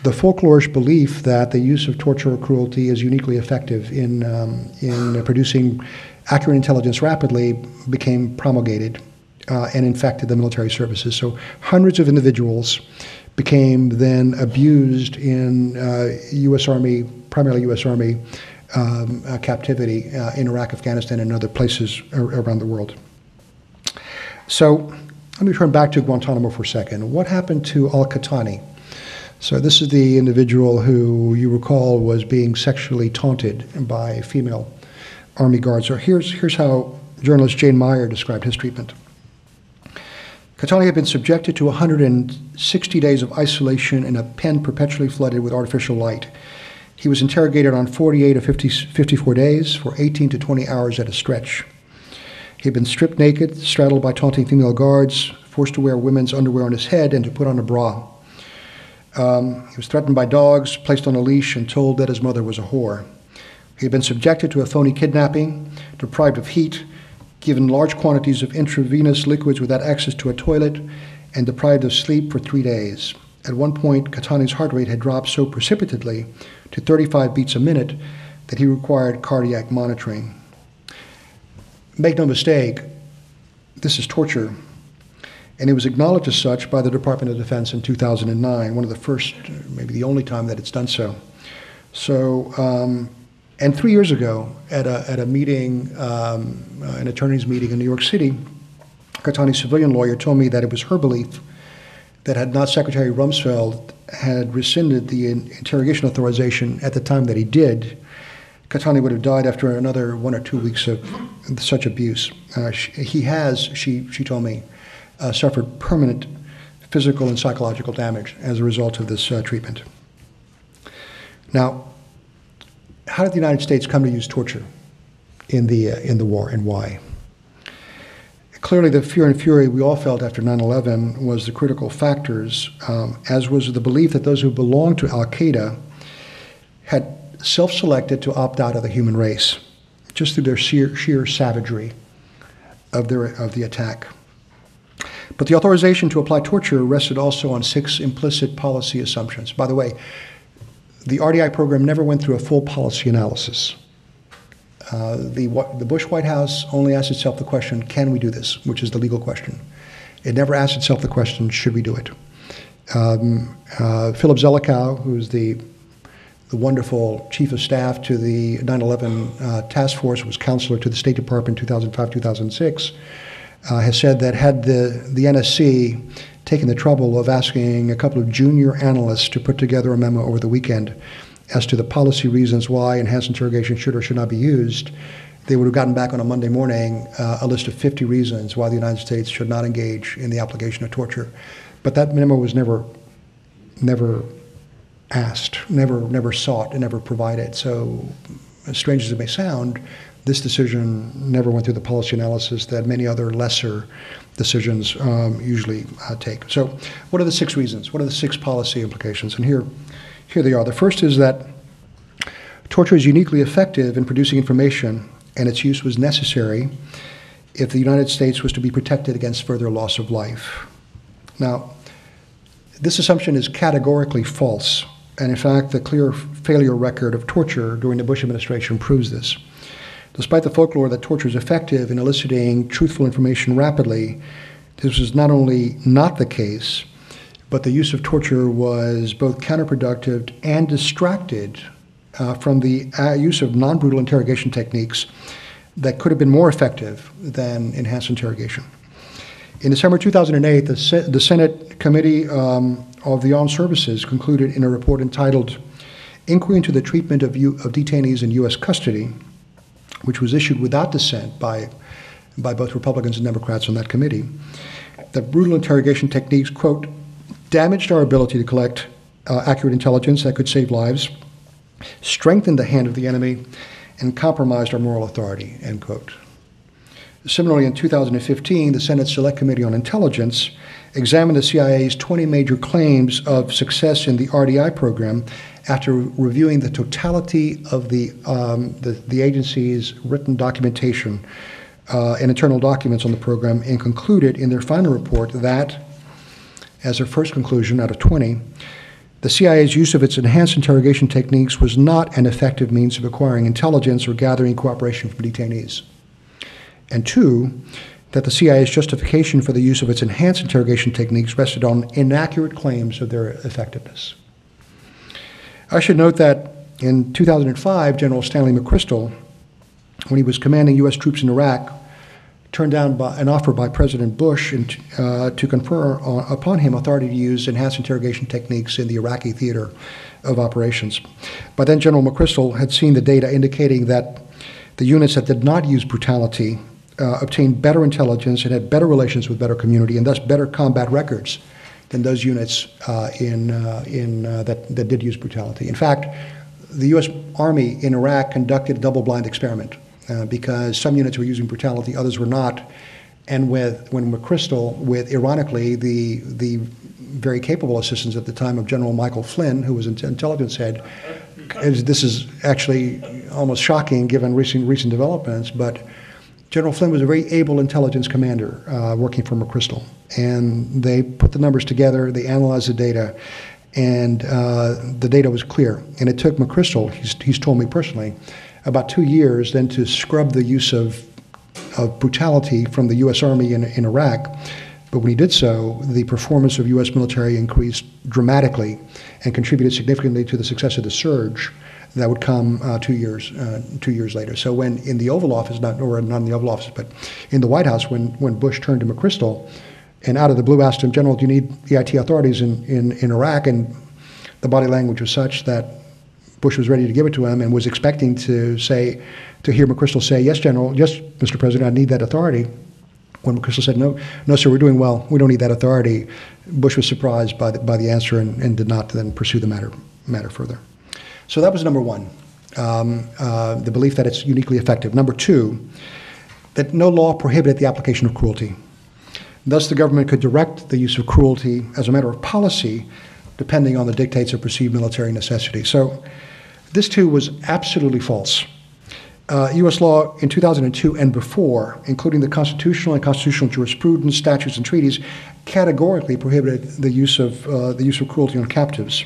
the folklorish belief that the use of torture or cruelty is uniquely effective in, um, in producing accurate intelligence rapidly became promulgated uh, and infected the military services. So hundreds of individuals became then abused in uh, U.S. Army, primarily U.S. Army um, uh, captivity uh, in Iraq, Afghanistan, and other places around the world. So let me turn back to Guantanamo for a second. What happened to Al Qahtani? So this is the individual who you recall was being sexually taunted by female Army guards. So here's, here's how journalist Jane Mayer described his treatment. Qahtani had been subjected to 160 days of isolation in a pen perpetually flooded with artificial light. He was interrogated on 48 of 50, 54 days for 18 to 20 hours at a stretch. He had been stripped naked, straddled by taunting female guards, forced to wear women's underwear on his head, and to put on a bra. Um, he was threatened by dogs, placed on a leash, and told that his mother was a whore. He had been subjected to a phony kidnapping, deprived of heat, given large quantities of intravenous liquids without access to a toilet, and deprived of sleep for three days. At one point, Qahtani's heart rate had dropped so precipitately to 35 beats a minute that he required cardiac monitoring. Make no mistake, this is torture. And it was acknowledged as such by the Department of Defense in 2009, one of the first, maybe the only time that it's done so. So, um, and three years ago, at a, at a meeting, um, uh, an attorney's meeting in New York City, Qahtani's civilian lawyer told me that it was her belief that had not Secretary Rumsfeld had rescinded the interrogation authorization at the time that he did, Qahtani would have died after another one or two weeks of such abuse. Uh, she, he has, she, she told me, uh, suffered permanent physical and psychological damage as a result of this uh, treatment. Now, how did the United States come to use torture in the, uh, in the war and why? Clearly, the fear and fury we all felt after 9 11 was the critical factors, um, as was the belief that those who belonged to Al Qaeda had self selected to opt out of the human race just through their sheer, sheer savagery of, their, of the attack. But the authorization to apply torture rested also on six implicit policy assumptions. By the way, the RDI program never went through a full policy analysis. Uh, the, the Bush White House only asked itself the question, can we do this, which is the legal question. It never asked itself the question, should we do it? Um, uh, Philip Zelikow, who's the, the wonderful chief of staff to the 9 11 uh, task force, was counselor to the State Department in 2005 2006, uh, has said that had the, the NSC taken the trouble of asking a couple of junior analysts to put together a memo over the weekend as to the policy reasons why enhanced interrogation should or should not be used, they would have gotten back on a Monday morning uh, a list of 50 reasons why the United States should not engage in the application of torture. But that memo was never, never asked, never, never sought, and never provided. So, as strange as it may sound, this decision never went through the policy analysis that many other lesser decisions um, usually uh, take. So, what are the six reasons? What are the six policy implications? And here, here they are. The first is that torture is uniquely effective in producing information, and its use was necessary if the United States was to be protected against further loss of life. Now, this assumption is categorically false, and in fact, the clear failure record of torture during the Bush administration proves this. Despite the folklore that torture is effective in eliciting truthful information rapidly, this was not only not the case, but the use of torture was both counterproductive and distracted uh, from the uh, use of non brutal interrogation techniques that could have been more effective than enhanced interrogation. In December 2008, the, Se- the Senate Committee um, of the Armed Services concluded in a report entitled Inquiry into the Treatment of, U- of Detainees in U.S. Custody, which was issued without dissent by, by both Republicans and Democrats on that committee, that brutal interrogation techniques, quote, damaged our ability to collect uh, accurate intelligence that could save lives, strengthened the hand of the enemy, and compromised our moral authority, end quote. Similarly, in 2015, the Senate Select Committee on Intelligence examined the CIA's 20 major claims of success in the RDI program after reviewing the totality of the, um, the, the, agency's written documentation uh, and internal documents on the program and concluded in their final report that, as their first conclusion out of 20, the CIA's use of its enhanced interrogation techniques was not an effective means of acquiring intelligence or gathering cooperation from detainees. And two, that the CIA's justification for the use of its enhanced interrogation techniques rested on inaccurate claims of their effectiveness. I should note that in 2005, General Stanley McChrystal, when he was commanding U.S. troops in Iraq, turned down an offer by President Bush in, uh, to confer on, upon him authority to use enhanced interrogation techniques in the Iraqi theater of operations. By then, General McChrystal had seen the data indicating that the units that did not use brutality uh, obtained better intelligence and had better relations with better community and thus better combat records than those units uh, in, uh, in, uh, that, that did use brutality. In fact, the U.S. Army in Iraq conducted a double blind experiment uh, because some units were using brutality, others were not. And with when McChrystal, with ironically the the very capable assistance at the time of General Michael Flynn, who was an intelligence head, this is actually almost shocking given recent recent developments, but. General Flynn was a very able intelligence commander uh, working for McChrystal. And they put the numbers together, they analyzed the data, and uh, the data was clear. And it took McChrystal, he's, he's told me personally, about two years then to scrub the use of, of brutality from the U.S. Army in, in Iraq. But when he did so, the performance of U.S. military increased dramatically and contributed significantly to the success of the surge that would come uh, two years uh, two years later. So when in the Oval Office, not or not in the Oval Office, but in the White House, when when Bush turned to McChrystal, and out of the blue asked him, General, do you need EIT authorities in, in, in Iraq? And the body language was such that Bush was ready to give it to him and was expecting to say, to hear McChrystal say, yes, General, yes, Mr. President, I need that authority. When McChrystal said, no, no, sir, we're doing well. We don't need that authority. Bush was surprised by the, by the answer and, and did not then pursue the matter, matter further. So that was number one, um, uh, the belief that it's uniquely effective. Number two, that no law prohibited the application of cruelty. Thus, the government could direct the use of cruelty as a matter of policy, depending on the dictates of perceived military necessity. So, this too was absolutely false. Uh, U.S. law in 2002 and before, including the constitutional and constitutional jurisprudence, statutes, and treaties, categorically prohibited the use of uh, the use of cruelty on captives.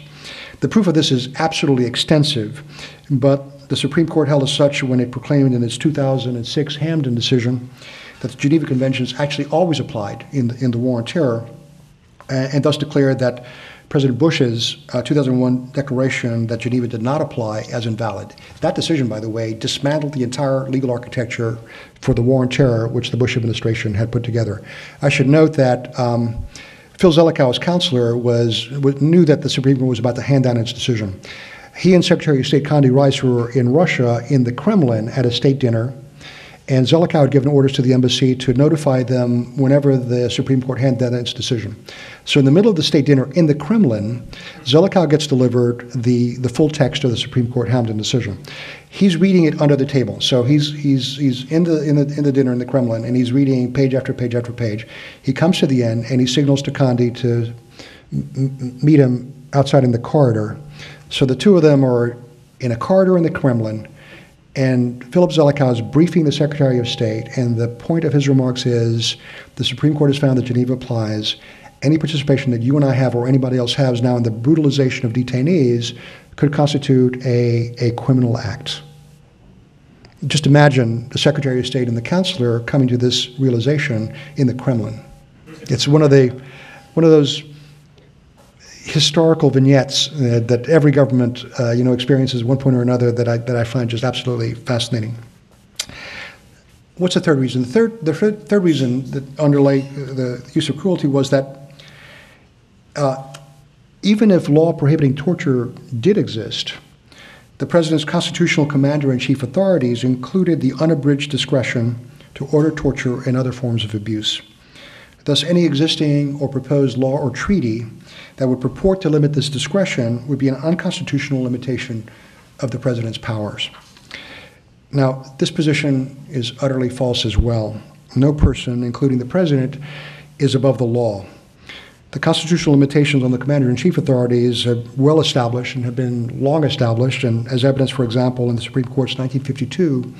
The proof of this is absolutely extensive, but the Supreme Court held as such when it proclaimed in its 2006 Hamdan decision that the Geneva Conventions actually always applied in the, in the war on terror, and, and thus declared that President Bush's uh, 2001 declaration that Geneva did not apply as invalid. That decision, by the way, dismantled the entire legal architecture for the war on terror which the Bush administration had put together. I should note that um, Phil Zelikow, counselor, was, knew that the Supreme Court was about to hand down its decision. He and Secretary of State Condi Rice were in Russia in the Kremlin at a state dinner and Zelikow had given orders to the embassy to notify them whenever the Supreme Court handed down its decision. So, in the middle of the state dinner in the Kremlin, Zelikow gets delivered the, the full text of the Supreme Court Hamdan decision. He's reading it under the table. So he's he's he's in the in the in the dinner in the Kremlin, and he's reading page after page after page. He comes to the end, and he signals to Condi to m- meet him outside in the corridor. So the two of them are in a corridor in the Kremlin and Philip Zelikow is briefing the Secretary of State, and the point of his remarks is the Supreme Court has found that Geneva applies. Any participation that you and I have or anybody else has now in the brutalization of detainees could constitute a, a criminal act. Just imagine the Secretary of State and the counselor coming to this realization in the Kremlin. It's one of the one of those historical vignettes uh, that every government uh, you know experiences at one point or another that I, that I find just absolutely fascinating. what's the third reason? The third, the third, third reason that underlay the use of cruelty was that uh, even if law prohibiting torture did exist, the president's constitutional commander in chief authorities included the unabridged discretion to order torture and other forms of abuse. Thus, any existing or proposed law or treaty that would purport to limit this discretion would be an unconstitutional limitation of the president's powers. Now, this position is utterly false as well. No person, including the president, is above the law. The constitutional limitations on the commander in chief authorities are well established and have been long established, and as evidence, for example, in the Supreme Court's 1952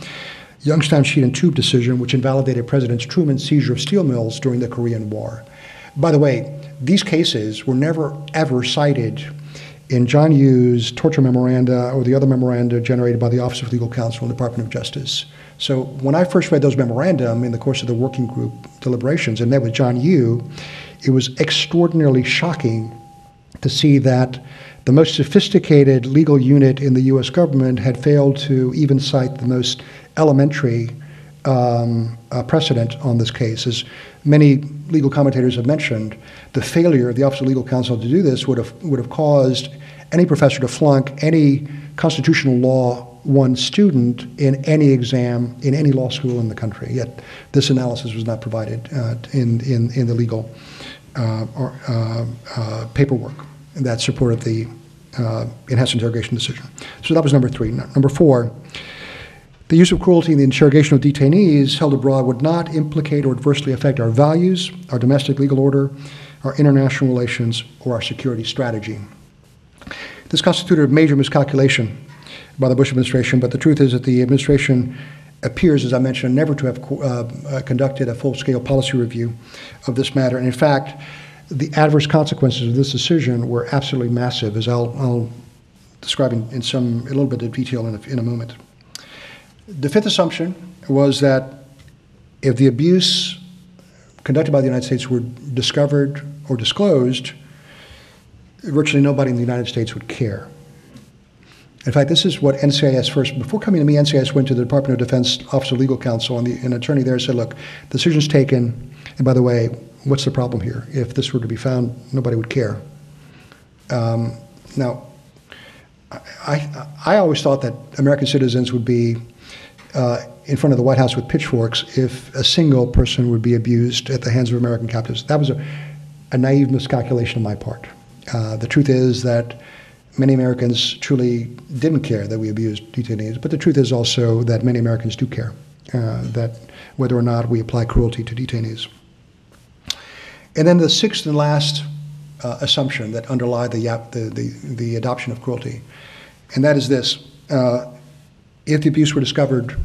Youngstown Sheet and Tube decision, which invalidated President Truman's seizure of steel mills during the Korean War. By the way, these cases were never ever cited in John Yoo's torture memoranda or the other memoranda generated by the Office of Legal Counsel and the Department of Justice. So when I first read those memorandum in the course of the working group deliberations and met with John Yoo, it was extraordinarily shocking to see that the most sophisticated legal unit in the U.S. government had failed to even cite the most elementary um, uh, precedent on this case. As many legal commentators have mentioned, the failure of the Office of Legal Counsel to do this would have, would have caused any professor to flunk any constitutional law one student in any exam in any law school in the country. Yet this analysis was not provided uh, in, in, in the legal or, uh, uh paperwork that supported the uh, enhanced interrogation decision. So that was number three. Number four, the use of cruelty in the interrogation of detainees held abroad would not implicate or adversely affect our values, our domestic legal order, our international relations, or our security strategy. This constituted a major miscalculation by the Bush administration, but the truth is that the administration appears, as I mentioned, never to have uh, uh, conducted a full scale policy review of this matter. And in fact, the adverse consequences of this decision were absolutely massive, as I'll, I'll describe in, in, some a little bit of detail in a, in a moment. The fifth assumption was that if the abuse conducted by the United States were discovered or disclosed, virtually nobody in the United States would care. In fact, this is what NCIS first, before coming to me, NCIS went to the Department of Defense Office of Legal Counsel, and the, an attorney there said, look, decision's taken, and by the way, what's the problem here? If this were to be found, nobody would care. Um, now, I, I always thought that American citizens would be uh, in front of the White House with pitchforks if a single person would be abused at the hands of American captives. That was a, a naive miscalculation on my part. Uh, the truth is that many Americans truly didn't care that we abused detainees, but the truth is also that many Americans do care uh, that whether or not we apply cruelty to detainees. And then the sixth and last uh, assumption that underlie the, the, the, the, adoption of cruelty, and that is this uh, if the abuse were discovered,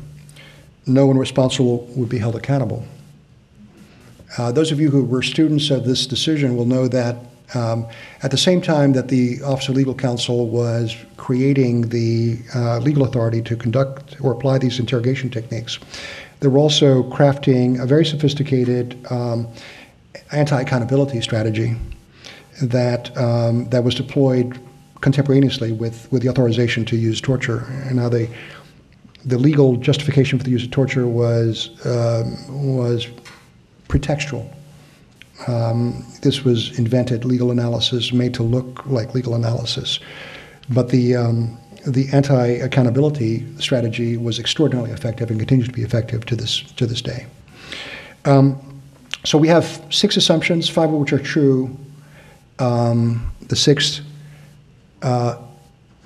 no one responsible would be held accountable. Uh, those of you who were students of this decision will know that um, at the same time that the Office of Legal Counsel was creating the uh, legal authority to conduct or apply these interrogation techniques, they were also crafting a very sophisticated um, anti-accountability strategy that um, that was deployed contemporaneously with, with the authorization to use torture. And now they the legal justification for the use of torture was um, was pretextual. Um, this was invented legal analysis made to look like legal analysis, but the um, the anti-accountability strategy was extraordinarily effective and continues to be effective to this to this day. Um, so we have six assumptions, five of which are true. Um, the sixth uh,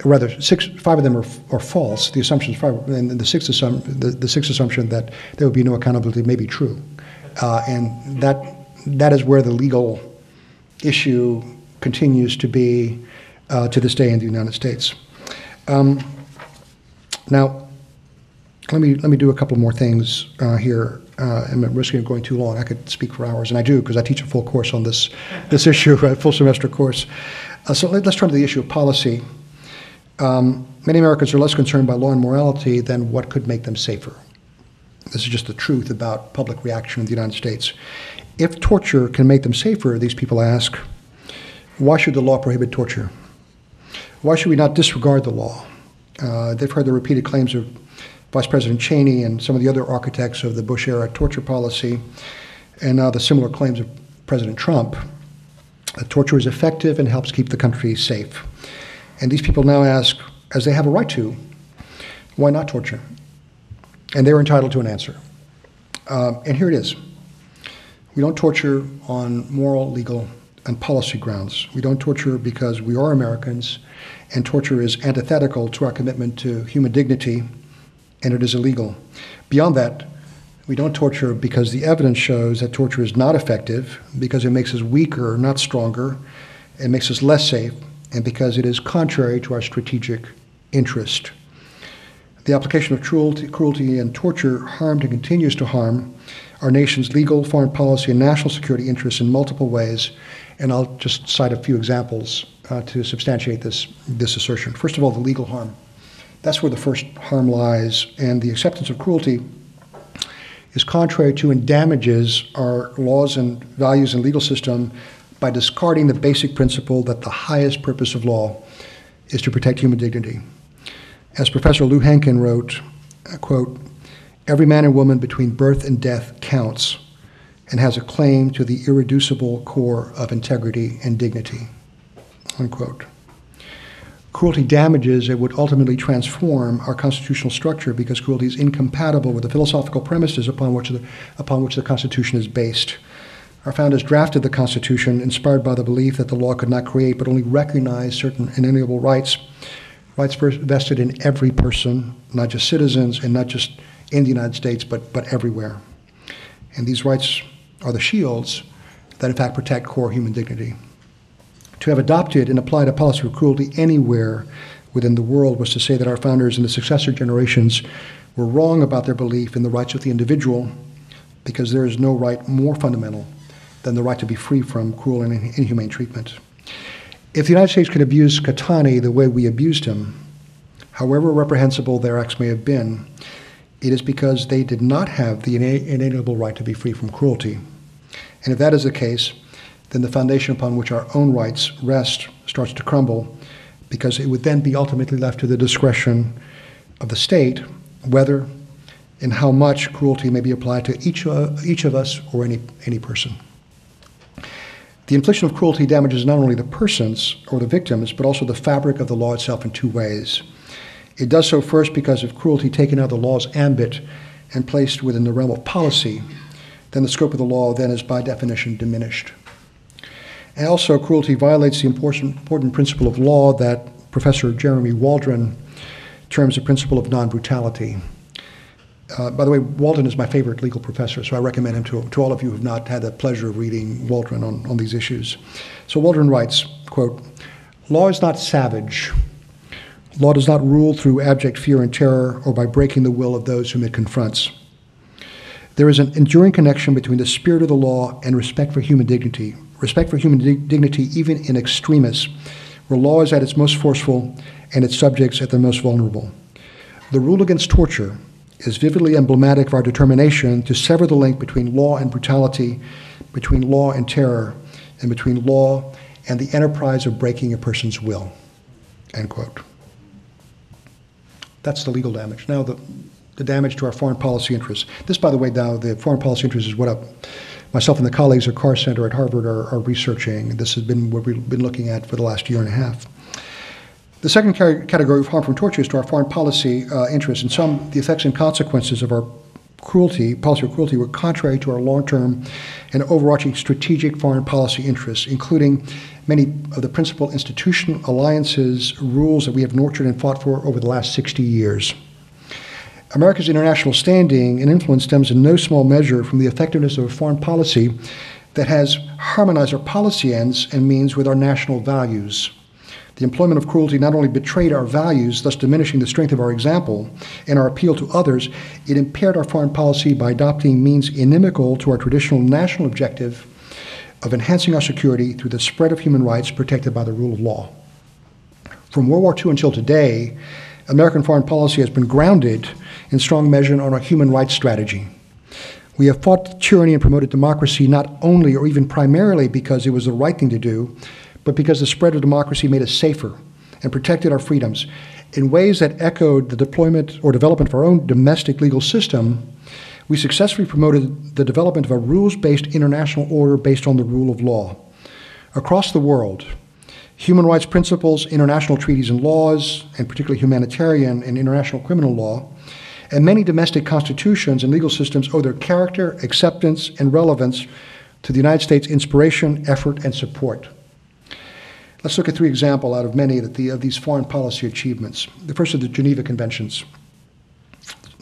rather six, five of them are, are false. The assumptions, five, and the sixth, assum- the, the sixth assumption that there would be no accountability may be true, uh, and that that is where the legal issue continues to be uh, to this day in the United States. Um, now, let me let me do a couple more things uh, here. Uh, I'm risking of going too long. I could speak for hours, and I do because I teach a full course on this this issue, a full semester course. Uh, so let, us turn to the issue of policy. Um, many Americans are less concerned by law and morality than what could make them safer. This is just the truth about public reaction in the United States. If torture can make them safer, these people ask, why should the law prohibit torture? Why should we not disregard the law? Uh, they've heard the repeated claims of Vice President Cheney and some of the other architects of the Bush era torture policy, and now the similar claims of President Trump. Torture is effective and helps keep the country safe. And these people now ask, as they have a right to, why not torture? And they're entitled to an answer. Uh, and here it is. We don't torture on moral, legal, and policy grounds. We don't torture because we are Americans, and torture is antithetical to our commitment to human dignity, and it is illegal. Beyond that, we don't torture because the evidence shows that torture is not effective, because it makes us weaker, not stronger, it makes us less safe, and because it is contrary to our strategic interest. The application of cruelty, cruelty and torture harmed and continues to harm our nation's legal, foreign policy, and national security interests in multiple ways. And I'll just cite a few examples uh, to substantiate this, this assertion. First of all, the legal harm. That's where the first harm lies. And the acceptance of cruelty is contrary to and damages our laws and values and legal system by discarding the basic principle that the highest purpose of law is to protect human dignity. As Professor Lou Henkin wrote, quote, Every man and woman between birth and death counts and has a claim to the irreducible core of integrity and dignity. Unquote. Cruelty damages it would ultimately transform our constitutional structure because cruelty is incompatible with the philosophical premises upon which the, upon which the Constitution is based. Our founders drafted the Constitution inspired by the belief that the law could not create but only recognize certain inalienable rights, rights vested in every person, not just citizens and not just in the United States, but, but everywhere. And these rights are the shields that, in fact, protect core human dignity. To have adopted and applied a policy of cruelty anywhere within the world was to say that our founders and the successor generations were wrong about their belief in the rights of the individual because there is no right more fundamental than the right to be free from cruel and inhumane treatment. If the United States could abuse Qahtani the way we abused him, however reprehensible their acts may have been, it is because they did not have the inalienable right to be free from cruelty. And if that is the case, then the foundation upon which our own rights rest starts to crumble because it would then be ultimately left to the discretion of the state whether and how much cruelty may be applied to each, uh, each of us or any, any person. The infliction of cruelty damages not only the persons or the victims, but also the fabric of the law itself in two ways. It does so first because of cruelty taken out of the law's ambit and placed within the realm of policy, then the scope of the law then is by definition diminished. And also, cruelty violates the important, important principle of law that Professor Jeremy Waldron terms the principle of non brutality. Uh, by the way, Waldron is my favorite legal professor, so I recommend him to, to all of you who have not had the pleasure of reading Waldron on, on these issues. So Waldron writes, quote, Law is not savage, Law does not rule through abject fear and terror or by breaking the will of those whom it confronts. There is an enduring connection between the spirit of the law and respect for human dignity. Respect for human dig- dignity, even in extremis, where law is at its most forceful and its subjects at their most vulnerable. The rule against torture is vividly emblematic of our determination to sever the link between law and brutality, between law and terror, and between law and the enterprise of breaking a person's will. End quote. That's the legal damage. Now, the, the damage to our foreign policy interests. This, by the way, now the foreign policy interest is what I, myself and the colleagues at Carr Center at Harvard are, are researching. This has been what we've been looking at for the last year and a half. The second category of harm from torture is to our foreign policy uh, interests. In sum, the effects and consequences of our cruelty, policy of cruelty, were contrary to our long-term and overarching strategic foreign policy interests, including many of the principal institutional alliances, rules that we have nurtured and fought for over the last 60 years. America's international standing and influence stems in no small measure from the effectiveness of a foreign policy that has harmonized our policy ends and means with our national values. The employment of cruelty not only betrayed our values, thus diminishing the strength of our example and our appeal to others, it impaired our foreign policy by adopting means inimical to our traditional national objective of enhancing our security through the spread of human rights protected by the rule of law. From World War II until today, American foreign policy has been grounded in strong measure on our human rights strategy. We have fought tyranny and promoted democracy not only or even primarily because it was the right thing to do, but because the spread of democracy made us safer and protected our freedoms in ways that echoed the deployment or development of our own domestic legal system. We successfully promoted the development of a rules based international order based on the rule of law. Across the world, human rights principles, international treaties and laws, and particularly humanitarian and international criminal law, and many domestic constitutions and legal systems owe their character, acceptance, and relevance to the United States' inspiration, effort, and support. Let's look at three examples out of many of, the, of these foreign policy achievements. The first are the Geneva Conventions.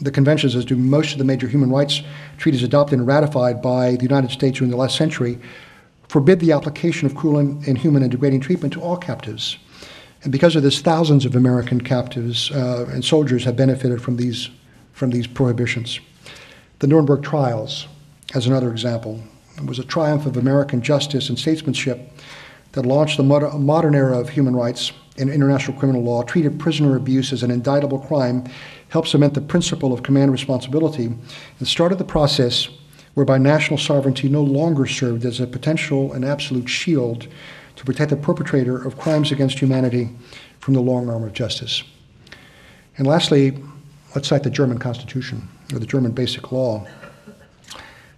The conventions, as do most of the major human rights treaties adopted and ratified by the United States during the last century, forbid the application of cruel, and inhuman, and degrading treatment to all captives. And because of this, thousands of American captives uh, and soldiers have benefited from these, from these prohibitions. The Nuremberg trials, as another example, was a triumph of American justice and statesmanship that launched the modern era of human rights and international criminal law, treated prisoner abuse as an indictable crime, helped cement the principle of command responsibility, and started the process whereby national sovereignty no longer served as a potential and absolute shield to protect the perpetrator of crimes against humanity from the long arm of justice. And lastly, let's cite the German Constitution, or the German Basic Law.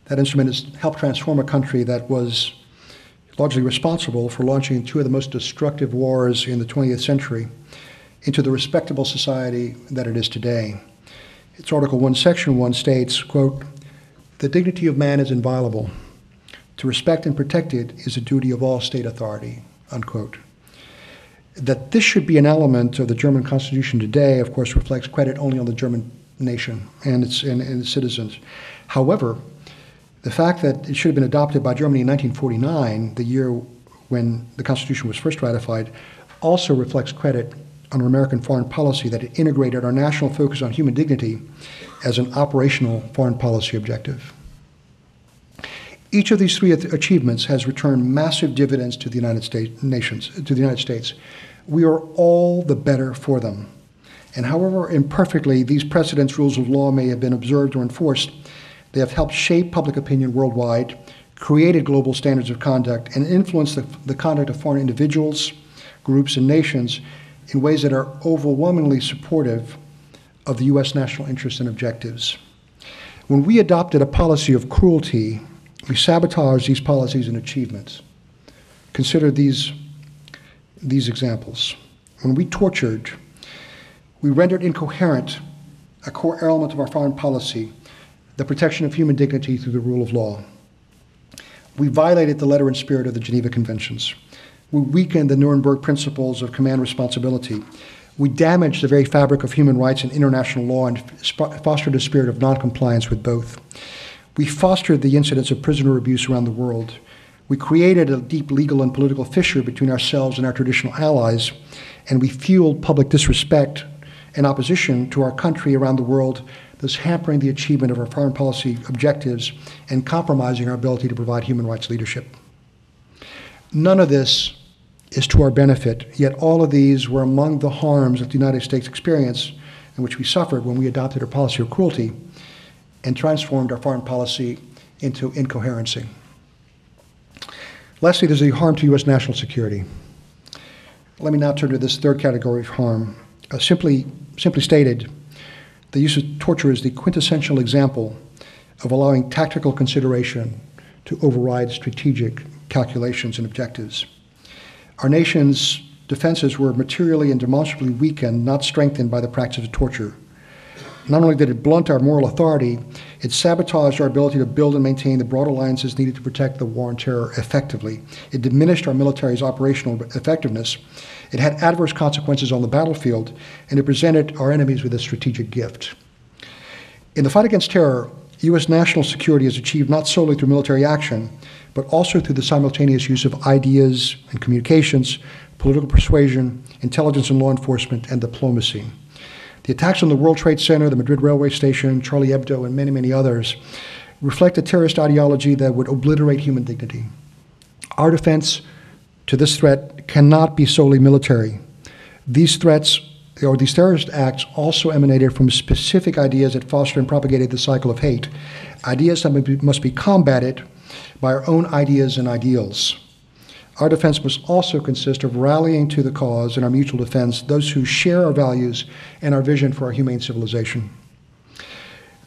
That instrument has helped transform a country that was largely responsible for launching two of the most destructive wars in the 20th century into the respectable society that it is today. Its Article 1, Section 1 states, quote, the dignity of man is inviolable. To respect and protect it is a duty of all state authority, unquote. That this should be an element of the German Constitution today, of course, reflects credit only on the German nation and its, and, and its citizens. However, the fact that it should have been adopted by Germany in 1949, the year when the Constitution was first ratified, also reflects credit on American foreign policy that it integrated our national focus on human dignity as an operational foreign policy objective. Each of these three achievements has returned massive dividends to the United States nations, to the United States. We are all the better for them. And however imperfectly these precedents, rules of law may have been observed or enforced, they have helped shape public opinion worldwide, created global standards of conduct, and influenced the, the conduct of foreign individuals, groups, and nations in ways that are overwhelmingly supportive of the U.S. national interests and objectives. When we adopted a policy of cruelty, we sabotaged these policies and achievements. Consider these, these examples. When we tortured, we rendered incoherent a core element of our foreign policy the protection of human dignity through the rule of law. We violated the letter and spirit of the Geneva Conventions. We weakened the Nuremberg principles of command responsibility. We damaged the very fabric of human rights and international law and fostered a spirit of noncompliance with both. We fostered the incidents of prisoner abuse around the world. We created a deep legal and political fissure between ourselves and our traditional allies, and we fueled public disrespect and opposition to our country around the world thus hampering the achievement of our foreign policy objectives and compromising our ability to provide human rights leadership. None of this is to our benefit, yet all of these were among the harms that the United States experienced and which we suffered when we adopted a policy of cruelty and transformed our foreign policy into incoherency. Lastly, there's the harm to U.S. national security. Let me now turn to this third category of harm. Uh, simply, simply stated, the use of torture is the quintessential example of allowing tactical consideration to override strategic calculations and objectives. Our nation's defenses were materially and demonstrably weakened, not strengthened by the practice of torture. Not only did it blunt our moral authority, it sabotaged our ability to build and maintain the broad alliances needed to protect the war on terror effectively. It diminished our military's operational effectiveness it had adverse consequences on the battlefield, and it presented our enemies with a strategic gift. In the fight against terror, U.S. national security is achieved not solely through military action, but also through the simultaneous use of ideas and communications, political persuasion, intelligence and law enforcement, and diplomacy. The attacks on the World Trade Center, the Madrid railway station, Charlie Hebdo, and many, many others reflect a terrorist ideology that would obliterate human dignity. Our defense to this threat cannot be solely military. These threats or these terrorist acts also emanated from specific ideas that fostered and propagated the cycle of hate, ideas that must be combated by our own ideas and ideals. Our defense must also consist of rallying to the cause in our mutual defense those who share our values and our vision for our humane civilization.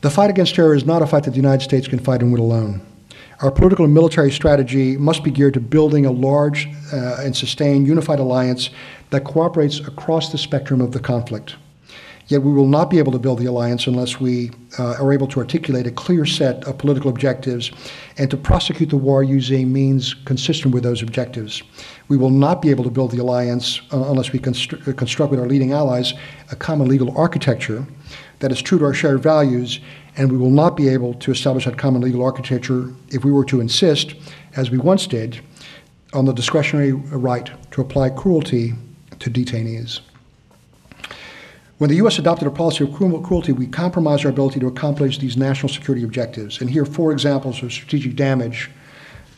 The fight against terror is not a fight that the United States can fight and win alone. Our political and military strategy must be geared to building a large uh, and sustained unified alliance that cooperates across the spectrum of the conflict. Yet we will not be able to build the alliance unless we uh, are able to articulate a clear set of political objectives and to prosecute the war using means consistent with those objectives. We will not be able to build the alliance uh, unless we constru- uh, construct with our leading allies a common legal architecture that is true to our shared values, and we will not be able to establish that common legal architecture if we were to insist, as we once did, on the discretionary right to apply cruelty to detainees. When the U.S. adopted a policy of cruelty, we compromised our ability to accomplish these national security objectives. And here are four examples of strategic damage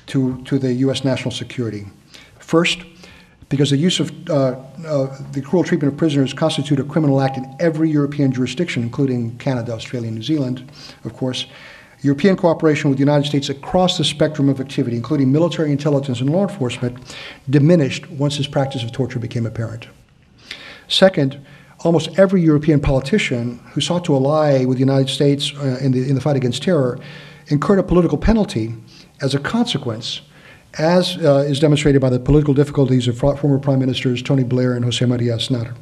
to, to the U.S. national security. First, because the use of uh, uh, the cruel treatment of prisoners constitute a criminal act in every European jurisdiction, including Canada, Australia, and New Zealand, of course. European cooperation with the United States across the spectrum of activity, including military intelligence and law enforcement, diminished once this practice of torture became apparent. Second, almost every European politician who sought to ally with the United States uh, in, the, in the fight against terror incurred a political penalty as a consequence, as uh, is demonstrated by the political difficulties of former Prime Ministers Tony Blair and Jose Maria Aznar.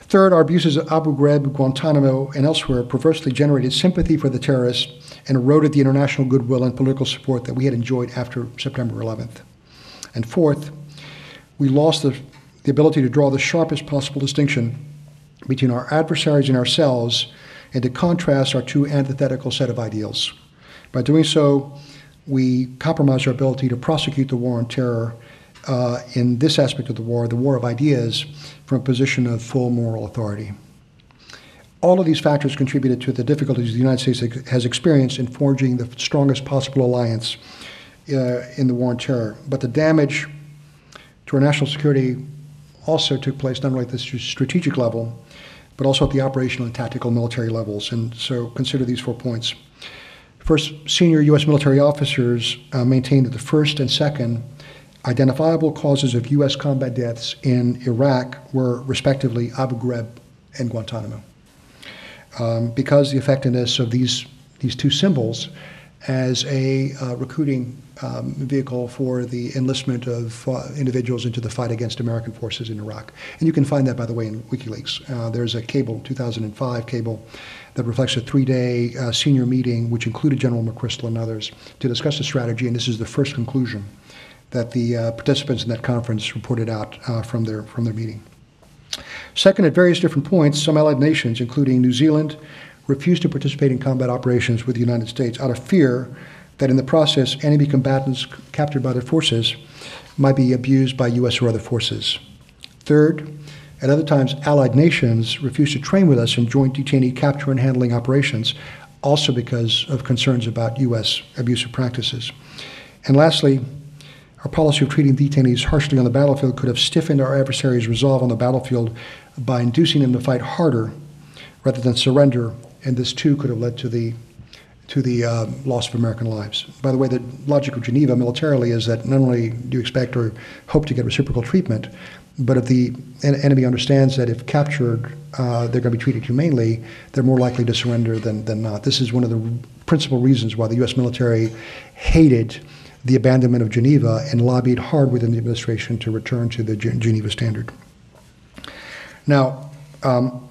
Third, our abuses at Abu Ghraib, Guantanamo, and elsewhere perversely generated sympathy for the terrorists and eroded the international goodwill and political support that we had enjoyed after September 11th. And fourth, we lost the the ability to draw the sharpest possible distinction between our adversaries and ourselves and to contrast our two antithetical set of ideals. By doing so, we compromise our ability to prosecute the war on terror uh, in this aspect of the war, the war of ideas, from a position of full moral authority. All of these factors contributed to the difficulties the United States has experienced in forging the strongest possible alliance uh, in the war on terror. But the damage to our national security also took place not only at the strategic level, but also at the operational and tactical military levels. And so consider these four points. First, senior U.S. military officers uh, maintained that the first and second identifiable causes of U.S. combat deaths in Iraq were respectively Abu Ghraib and Guantanamo. Um, because the effectiveness of these, these two symbols as a uh, recruiting um, vehicle for the enlistment of uh, individuals into the fight against American forces in Iraq. And you can find that, by the way, in WikiLeaks. Uh, there's a cable, 2005 cable, that reflects a three day uh, senior meeting, which included General McChrystal and others, to discuss the strategy. And this is the first conclusion that the uh, participants in that conference reported out uh, from, their, from their meeting. Second, at various different points, some allied nations, including New Zealand, refused to participate in combat operations with the United States out of fear that in the process, enemy combatants captured by their forces might be abused by U.S. or other forces. Third, at other times, allied nations refused to train with us in joint detainee capture and handling operations, also because of concerns about U.S. abusive practices. And lastly, our policy of treating detainees harshly on the battlefield could have stiffened our adversaries' resolve on the battlefield by inducing them to fight harder rather than surrender, and this too could have led to the to the uh, loss of American lives. By the way, the logic of Geneva militarily is that not only do you expect or hope to get reciprocal treatment, but if the enemy understands that if captured, uh, they're going to be treated humanely, they're more likely to surrender than, than not. This is one of the principal reasons why the U.S. military hated the abandonment of Geneva and lobbied hard within the administration to return to the Geneva Standard. Now, um,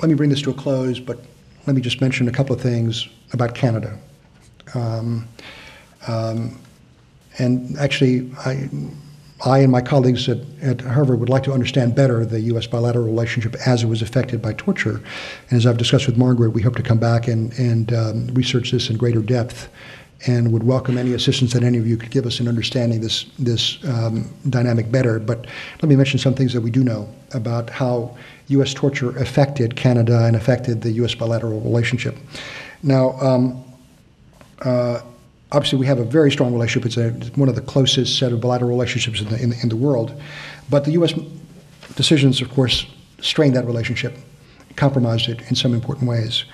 let me bring this to a close, but let me just mention a couple of things about Canada. Um, um, and actually, I, I and my colleagues at, at, Harvard would like to understand better the U.S. bilateral relationship as it was affected by torture. And as I've discussed with Margaret, we hope to come back and, and um, research this in greater depth and would welcome any assistance that any of you could give us in understanding this, this um, dynamic better. But let me mention some things that we do know about how U.S. torture affected Canada and affected the U.S. bilateral relationship. Now, um, uh, obviously, we have a very strong relationship. It's, a, it's, one of the closest set of bilateral relationships in the, in, in the world. But the U.S. decisions, of course, strained that relationship, compromised it in some important ways.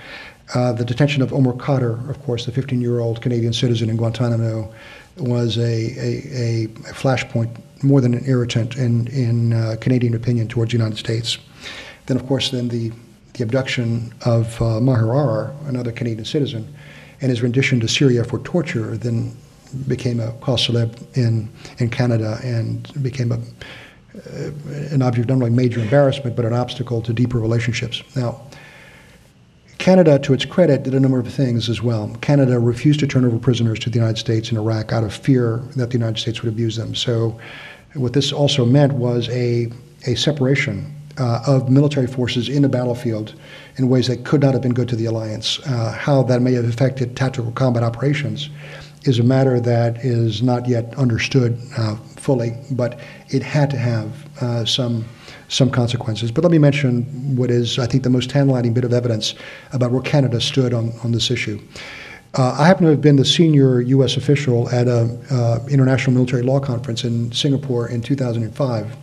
Uh, the detention of Omar Khadr, of course, the 15 year old Canadian citizen in Guantanamo, was a, a, a flashpoint more than an irritant in, in uh, Canadian opinion towards the United States. Then, of course, then the, the abduction of uh, Maher Arar, another Canadian citizen, and his rendition to Syria for torture then became a cause célèbre in, in Canada and became a, uh, an object of not only major embarrassment but an obstacle to deeper relationships. Now, Canada, to its credit, did a number of things as well. Canada refused to turn over prisoners to the United States in Iraq out of fear that the United States would abuse them. So, what this also meant was a, a separation uh, of military forces in the battlefield in ways that could not have been good to the alliance. Uh, how that may have affected tactical combat operations is a matter that is not yet understood uh, fully, but it had to have uh, some some consequences. But let me mention what is, I think, the most tantalizing bit of evidence about where Canada stood on, on this issue. Uh, I happen to have been the senior U.S. official at an uh, international military law conference in Singapore in 2005.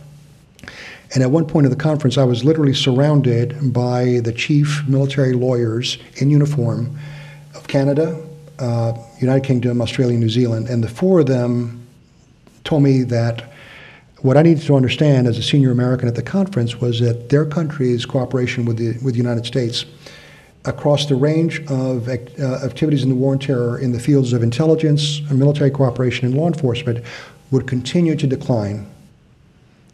And at one point of the conference, I was literally surrounded by the chief military lawyers in uniform of Canada, uh, United Kingdom, Australia, New Zealand. And the four of them told me that what I needed to understand as a senior American at the conference was that their country's cooperation with the, with the United States across the range of uh, activities in the war on terror in the fields of intelligence, military cooperation, and law enforcement would continue to decline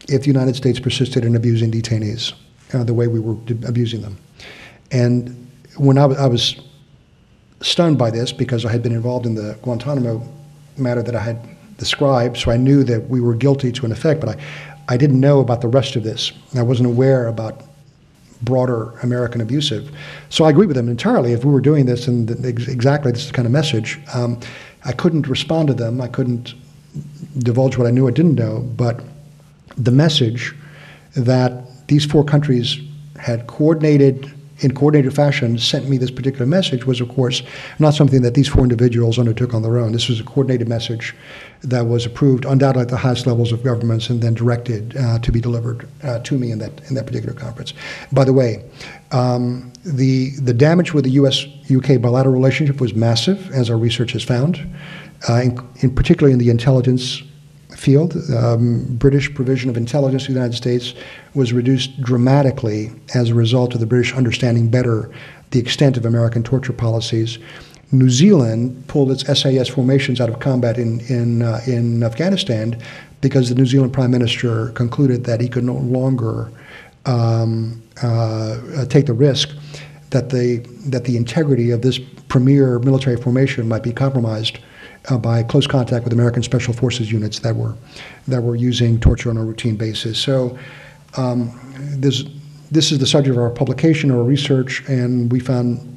if the United States persisted in abusing detainees uh, the way we were abusing them. And when I was stunned by this because I had been involved in the Guantanamo matter that I had described, so I knew that we were guilty to an effect, but I, I didn't know about the rest of this. I wasn't aware about broader American abusive. So I agree with them entirely. If we were doing this and exactly this kind of message, um, I couldn't respond to them. I couldn't divulge what I knew I didn't know. But the message that these four countries had coordinated in coordinated fashion sent me this particular message was, of course, not something that these four individuals undertook on their own. This was a coordinated message that was approved undoubtedly at the highest levels of governments and then directed uh, to be delivered uh, to me in that in that particular conference. By the way, um, the the damage with the U.S.-UK bilateral relationship was massive, as our research has found, uh, in, in particularly in the intelligence field. Um, British provision of intelligence to the United States was reduced dramatically as a result of the British understanding better the extent of American torture policies. New Zealand pulled its SAS formations out of combat in, in, uh, in Afghanistan because the New Zealand Prime Minister concluded that he could no longer um, uh, take the risk that the, that the integrity of this premier military formation might be compromised uh, by close contact with American Special Forces units that were that were using torture on a routine basis. So um, this this is the subject of our publication or research, and we found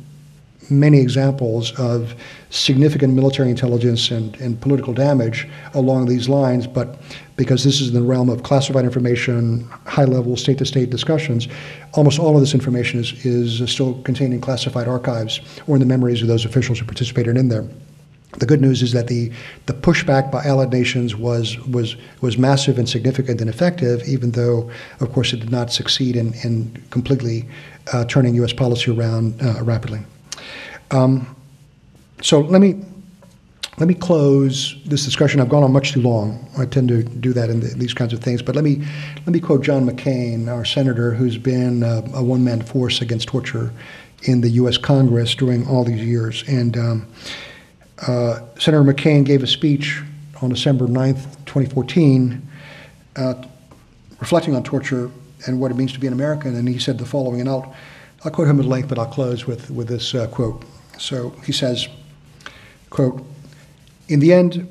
many examples of significant military intelligence and, and political damage along these lines, but because this is in the realm of classified information, high level state to state discussions, almost all of this information is, is still contained in classified archives or in the memories of those officials who participated in there. The good news is that the, the pushback by allied nations was, was, was massive and significant and effective, even though, of course, it did not succeed in, in completely uh, turning U.S. policy around uh, rapidly. Um, so let me, let me close this discussion. I've gone on much too long. I tend to do that in the, these kinds of things. But let me, let me quote John McCain, our senator, who's been a, a one man force against torture in the U.S. Congress during all these years. And um, uh, Senator McCain gave a speech on December 9th, 2014, uh, reflecting on torture and what it means to be an American, and he said the following, and I'll, I'll quote him at length, but I'll close with, with this uh, quote. So he says, quote, in the end,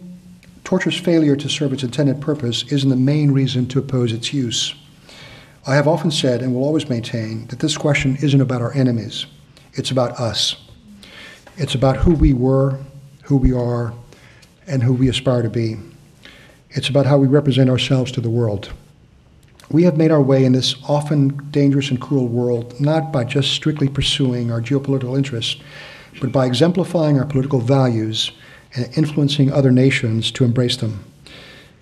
torture's failure to serve its intended purpose isn't the main reason to oppose its use. I have often said and will always maintain that this question isn't about our enemies, it's about us. It's about who we were who we are, and who we aspire to be. It's about how we represent ourselves to the world. We have made our way in this often dangerous and cruel world not by just strictly pursuing our geopolitical interests, but by exemplifying our political values and influencing other nations to embrace them.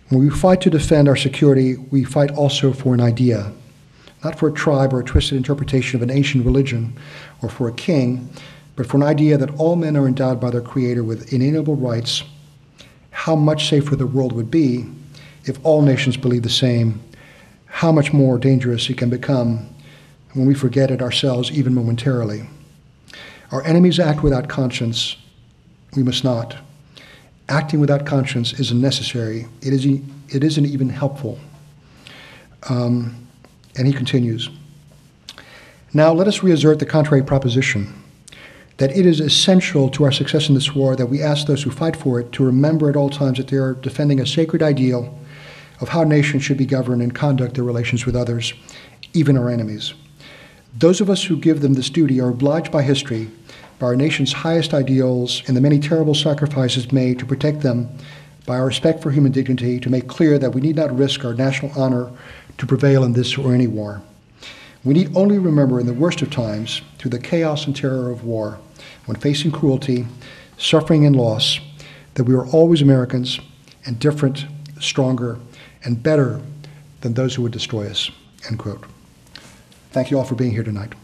When we fight to defend our security, we fight also for an idea, not for a tribe or a twisted interpretation of an ancient religion or for a king, but for an idea that all men are endowed by their Creator with inalienable rights how much safer the world would be if all nations believed the same, how much more dangerous it can become when we forget it ourselves even momentarily. Our enemies act without conscience. We must not. Acting without conscience isn't necessary. It, is, it isn't even helpful. Um, and he continues Now let us reassert the contrary proposition that it is essential to our success in this war that we ask those who fight for it to remember at all times that they are defending a sacred ideal of how nations should be governed and conduct their relations with others, even our enemies. Those of us who give them this duty are obliged by history, by our nation's highest ideals, and the many terrible sacrifices made to protect them, by our respect for human dignity, to make clear that we need not risk our national honor to prevail in this or any war. We need only remember in the worst of times, through the chaos and terror of war, when facing cruelty, suffering, and loss, that we are always Americans and different, stronger, and better than those who would destroy us. End quote. Thank you all for being here tonight.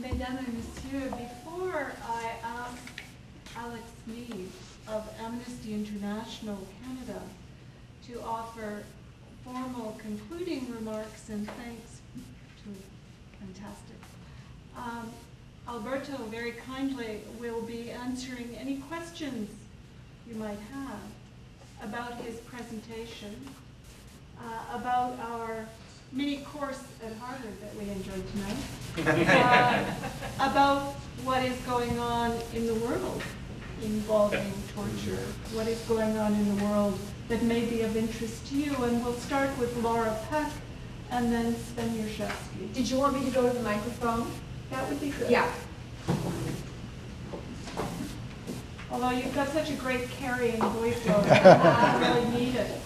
Mesdames et Messieurs, before I ask Alex Neve of Amnesty International Canada to offer formal concluding remarks and thanks to fantastic. Um, Alberto very kindly will be answering any questions you might have about his presentation, uh, about our mini course at Harvard that we enjoyed tonight, uh, about what is going on in the world involving torture, what is going on in the world that may be of interest to you. And we'll start with Laura Peck and then Sven Yershevsky. Did you want me to go to the microphone? That would be good. Yeah. Although you've got such a great carrying voice, Laura, I really need it.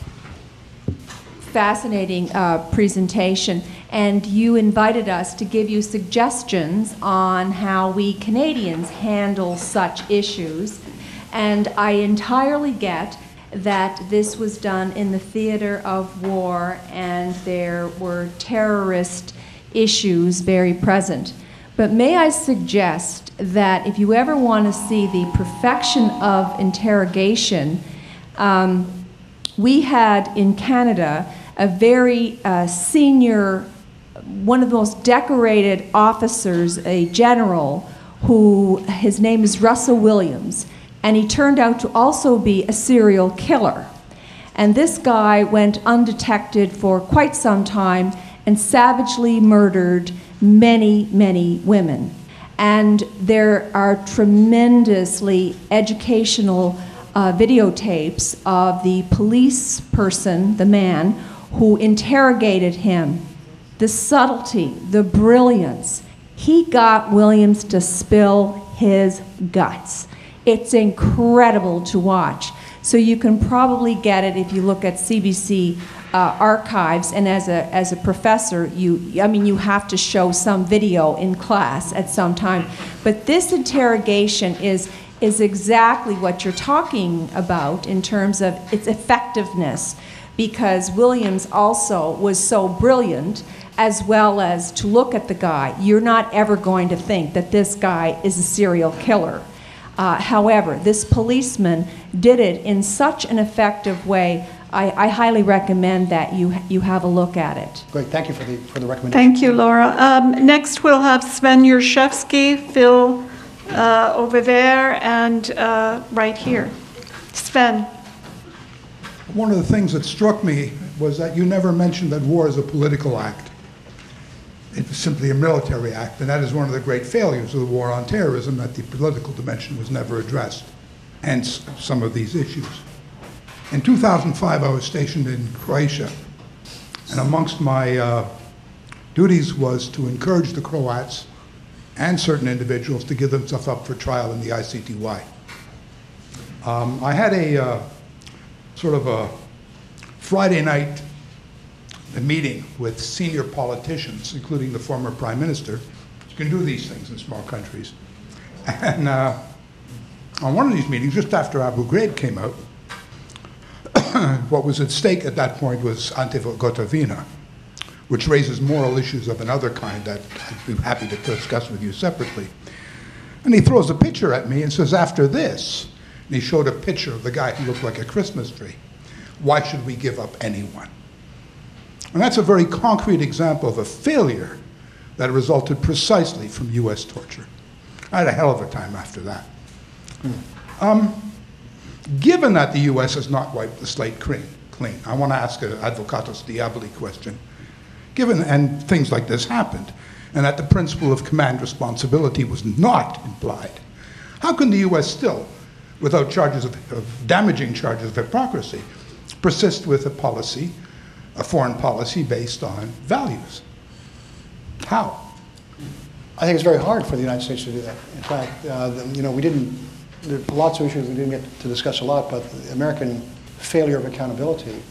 Fascinating uh, presentation. And you invited us to give you suggestions on how we Canadians handle such issues. And I entirely get that this was done in the theater of war and there were terrorist issues very present. But may I suggest that if you ever want to see the perfection of interrogation, um, we had in Canada a very uh, senior, one of the most decorated officers, a general, who his name is Russell Williams, and he turned out to also be a serial killer. And this guy went undetected for quite some time and savagely murdered many, many women. And there are tremendously educational uh, videotapes of the police person, the man, who interrogated him. The subtlety, the brilliance. He got Williams to spill his guts. It's incredible to watch. So you can probably get it if you look at CBC uh, archives. And as a as a professor, you I mean you have to show some video in class at some time. But this interrogation is is exactly what you're talking about in terms of its effectiveness, because Williams also was so brilliant. As well as to look at the guy, you're not ever going to think that this guy is a serial killer. Uh, however, this policeman did it in such an effective way. I, I, highly recommend that you you have a look at it. Great, thank you for the for the recommendation. Thank you, Laura. Um, next, we'll have Sven Yershevsky, Phil uh, over there, and uh, right here. Sven. One of the things that struck me was that you never mentioned that war is a political act. It was simply a military act, and that is one of the great failures of the war on terrorism, that the political dimension was never addressed, hence some of these issues. In 2005, I was stationed in Croatia, and amongst my uh, duties was to encourage the Croats and certain individuals to give themselves up for trial in the ICTY. Um, I had a uh, sort of a Friday night meeting with senior politicians, including the former prime minister. You can do these things in small countries. And uh, on one of these meetings, just after Abu Ghraib came out, what was at stake at that point was Ante Gotovina, which raises moral issues of another kind that I'd be happy to discuss with you separately. And he throws a picture at me and says, After this, and he showed a picture of the guy who looked like a Christmas tree. Why should we give up anyone? And that's a very concrete example of a failure that resulted precisely from US torture. I had a hell of a time after that. Um, given that the US has not wiped the slate clean, clean I want to ask an advocatus diaboli question. Given, and things like this happened, and that the principle of command responsibility was not implied, how can the US still, without charges of, of damaging charges of hypocrisy, persist with a policy, a foreign policy based on values? How? I think it's very hard for the United States to do that. In fact, uh, the- you know, we didn't, there are lots of issues we didn't get to discuss a lot, but the American failure of accountability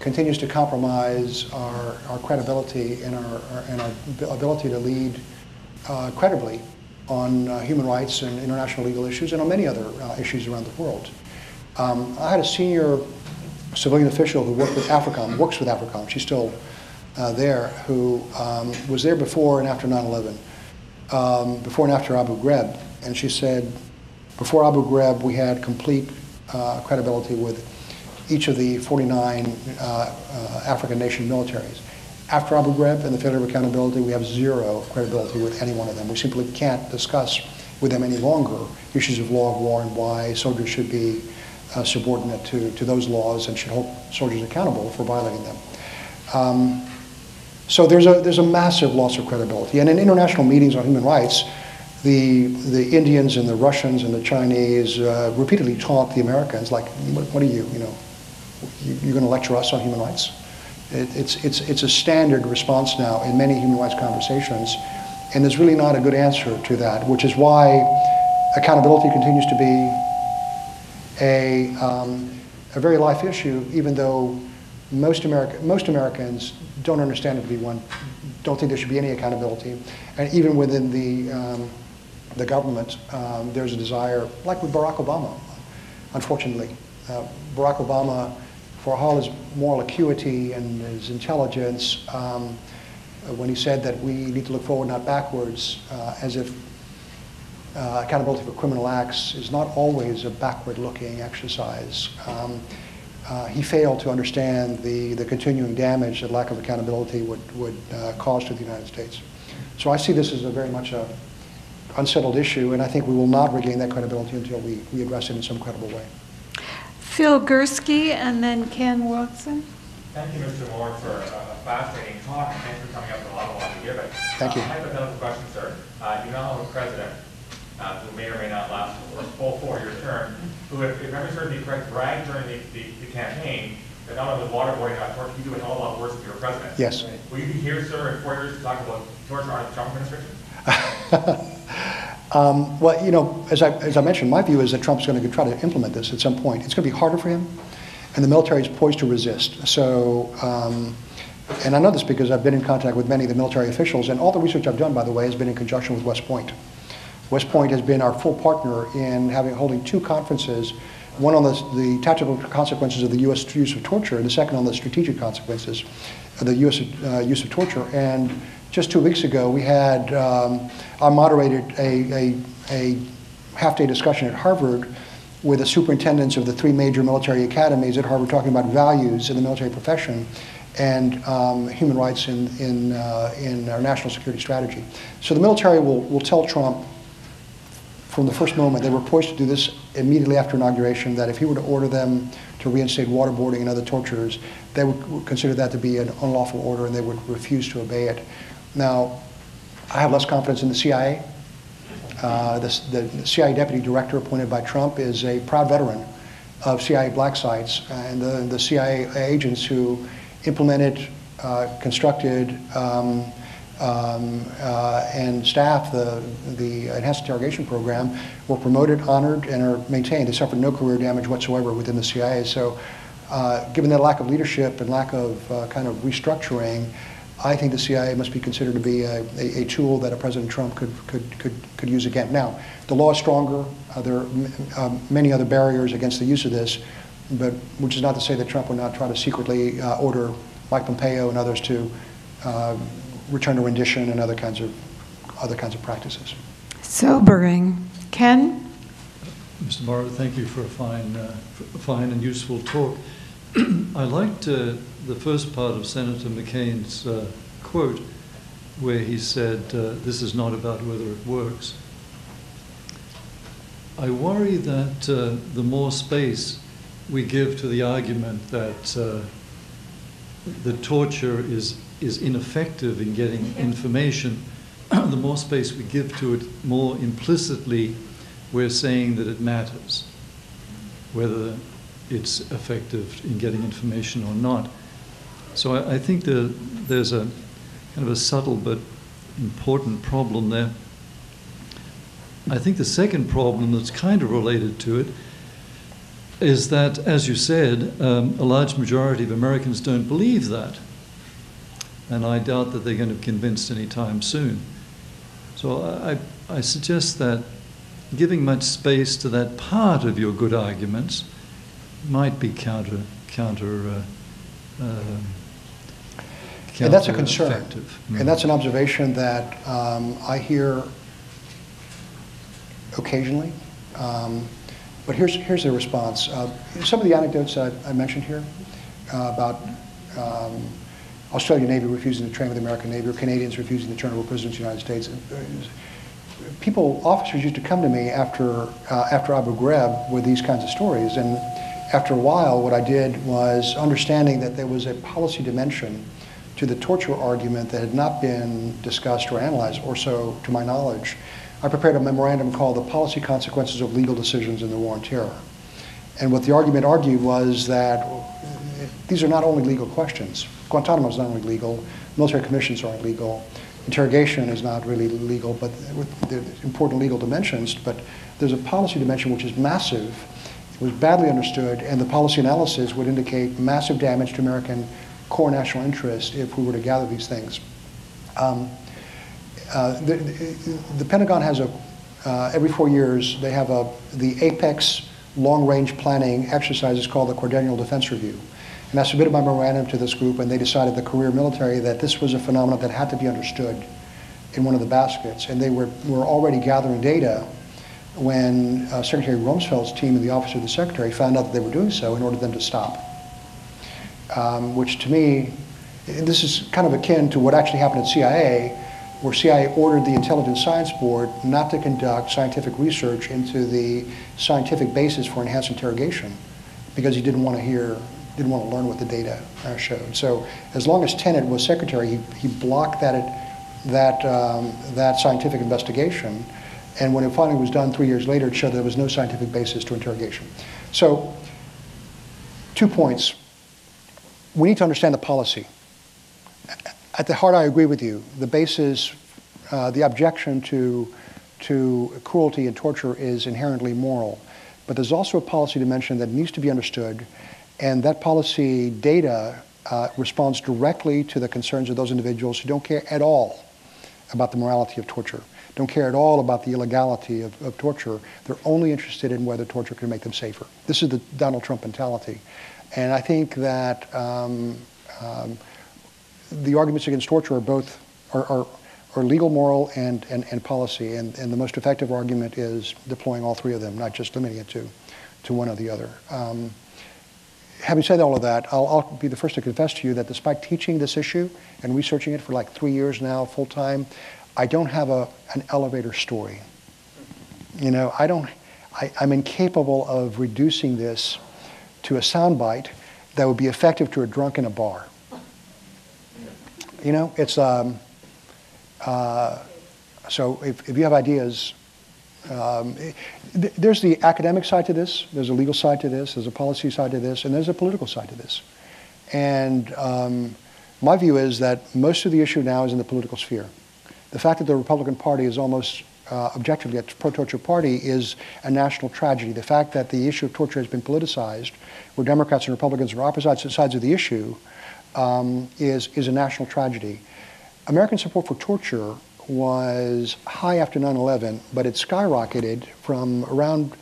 continues to compromise our, our credibility and our, our- and our ability to lead uh, credibly on uh, human rights and international legal issues and on many other uh, issues around the world. Um, I had a senior civilian official who worked with AFRICOM, works with AFRICOM, she's still uh, there, who um, was there before and after 9 11 um, before and after Abu Ghraib, and she said, before Abu Ghraib, we had complete uh, credibility with each of the 49 uh, uh, African nation militaries. After Abu Ghraib and the failure of accountability, we have zero credibility with any one of them. We simply can't discuss with them any longer issues of law of war and why soldiers should be uh, subordinate to, to those laws and should hold soldiers accountable for violating them. Um, so there's a, there's a massive loss of credibility. And in international meetings on human rights, the, the Indians and the Russians and the Chinese uh, repeatedly taunt the Americans, like, what, are you, you know, you, you're going to lecture us on human rights? It, it's, it's, it's a standard response now in many human rights conversations, and there's really not a good answer to that, which is why accountability continues to be a, um, a very life issue, even though most, America, most Americans don't understand it to be one, don't think there should be any accountability. And even within the, um, the government, um, there's a desire, like with Barack Obama, unfortunately. Uh, Barack Obama, for all his moral acuity and his intelligence, um, when he said that we need to look forward, not backwards, uh, as if uh, accountability for criminal acts is not always a backward-looking exercise. Um, uh, he failed to understand the, the continuing damage that lack of accountability would, would uh, cause to the United States. So I see this as a very much a unsettled issue, and I think we will not regain that credibility until we, we address it in some credible way. Phil Gurski and then Ken Watson. Thank you, Mr. Moore, for a fascinating talk, and thanks for coming up with a lot of lot to give it. Thank you. Uh, hypothetical question, sir. Uh, you now have a president uh, who may or may not last a full four-year term, who, if, if memory serves me correct, bragged during the, the, the campaign that not only was waterboarding not torture, he do a hell of a lot worse if you were president. Yes. Will you be here, sir, in four years to talk about torture under the Trump administration? Um, well, you know, as I, as I mentioned, my view is that Trump's going to try to implement this at some point. It's going to be harder for him, and the military is poised to resist. So, um, and I know this because I've been in contact with many of the military officials, and all the research I've done, by the way, has been in conjunction with West Point. West Point has been our full partner in having holding two conferences, one on the, the tactical consequences of the U.S. use of torture, and the second on the strategic consequences of the U.S. Uh, use of torture. And just two weeks ago, we had, um, I moderated a, a, a half-day discussion at Harvard with the superintendents of the three major military academies at Harvard talking about values in the military profession and um, human rights in, in, uh, in our national security strategy. So the military will, will tell Trump from the first moment, they were poised to do this immediately after inauguration, that if he were to order them to reinstate waterboarding and other tortures, they would consider that to be an unlawful order and they would refuse to obey it. Now, I have less confidence in the CIA. Uh, the, the, CIA deputy director appointed by Trump is a proud veteran of CIA black sites, and the, the CIA agents who implemented, uh, constructed, um, um, uh, and staff, the, the enhanced interrogation program were promoted, honored, and are maintained. They suffered no career damage whatsoever within the CIA. So, uh, given that lack of leadership and lack of uh, kind of restructuring, I think the CIA must be considered to be a, a, a, tool that a President Trump could, could, could, could use again. Now, the law is stronger. Uh, there are um, many other barriers against the use of this, but which is not to say that Trump would not try to secretly uh, order Mike Pompeo and others to return to rendition and other kinds of other kinds of practices. Sobering. Ken? Mr. Mora, thank you for a fine, uh, fine and useful talk. I liked uh, the first part of Senator McCain's uh, quote, where he said, uh, "This is not about whether it works." I worry that uh, the more space we give to the argument that uh, the torture is is ineffective in getting information, the more space we give to it, more implicitly we're saying that it matters, whether it's effective in getting information or not. So I, I think that there's a kind of a subtle but important problem there. I think the second problem that's kind of related to it is that, as you said, um, a large majority of Americans don't believe that. And I doubt that they're going to be convinced anytime soon. So I, I suggest that giving much space to that part of your good arguments might be counter counter. Uh, uh, And that's a concern. counter-effective. And that's an observation that um, I hear occasionally. Um, But here's, here's the response. Uh, Some of the anecdotes I I mentioned here uh, about um, Australian Navy refusing to train with the American Navy, or Canadians refusing to turn over prisoners to the United States. People, officers used to come to me after, uh, after Abu Ghraib with these kinds of stories. And after a while, what I did was understanding that there was a policy dimension to the torture argument that had not been discussed or analyzed, or so to my knowledge. I prepared a memorandum called The Policy Consequences of Legal Decisions in the War on Terror. And what the argument argued was that these are not only legal questions. Guantanamo is not only legal, military commissions aren't legal, interrogation is not really legal, but with important legal dimensions. But there's a policy dimension which is massive. It was badly understood, and the policy analysis would indicate massive damage to American core national interest if we were to gather these things. Um, uh, the, the Pentagon has a, uh, every four years, they have a, the APEX long-range planning exercises called the Quadrennial Defense Review. And I submitted my memorandum to this group, and they decided, the career military, that this was a phenomenon that had to be understood in one of the baskets. And they were, were already gathering data when uh, Secretary Rumsfeld's team and the Office of the Secretary found out that they were doing so and ordered them to stop. Um, which to me, this is kind of akin to what actually happened at CIA, where CIA ordered the Intelligence Science Board not to conduct scientific research into the scientific basis for enhanced interrogation because he didn't want to hear, didn't want to learn what the data uh, showed. So as long as Tenet was secretary, he, he blocked that, that, um, that scientific investigation. And when it finally was done three years later, it showed there was no scientific basis to interrogation. So two points. We need to understand the policy at the heart, I agree with you. The basis, uh, the objection to, to cruelty and torture is inherently moral. But there's also a policy dimension that needs to be understood, and that policy data uh, responds directly to the concerns of those individuals who don't care at all about the morality of torture, don't care at all about the illegality of, of torture. They're only interested in whether torture can make them safer. This is the Donald Trump mentality. And I think that um, um, the arguments against torture are both are, are, are legal, moral, and, and, and policy. And, and the most effective argument is deploying all three of them, not just limiting it to, to one or the other. Um, having said all of that, I'll, I'll, be the first to confess to you that despite teaching this issue and researching it for like three years now, full time, I don't have a, an elevator story. You know, I don't, I, I'm incapable of reducing this to a soundbite that would be effective to a drunk in a bar. You know, it's um, uh, so if, if you have ideas, um, th- there's the academic side to this, there's a legal side to this, there's a policy side to this, and there's a political side to this. And um, my view is that most of the issue now is in the political sphere. The fact that the Republican Party is almost uh, objectively a pro-torture party is a national tragedy. The fact that the issue of torture has been politicized, where Democrats and Republicans are opposite sides of the issue, um, is, is a national tragedy. American support for torture was high after 9 11, but it skyrocketed from around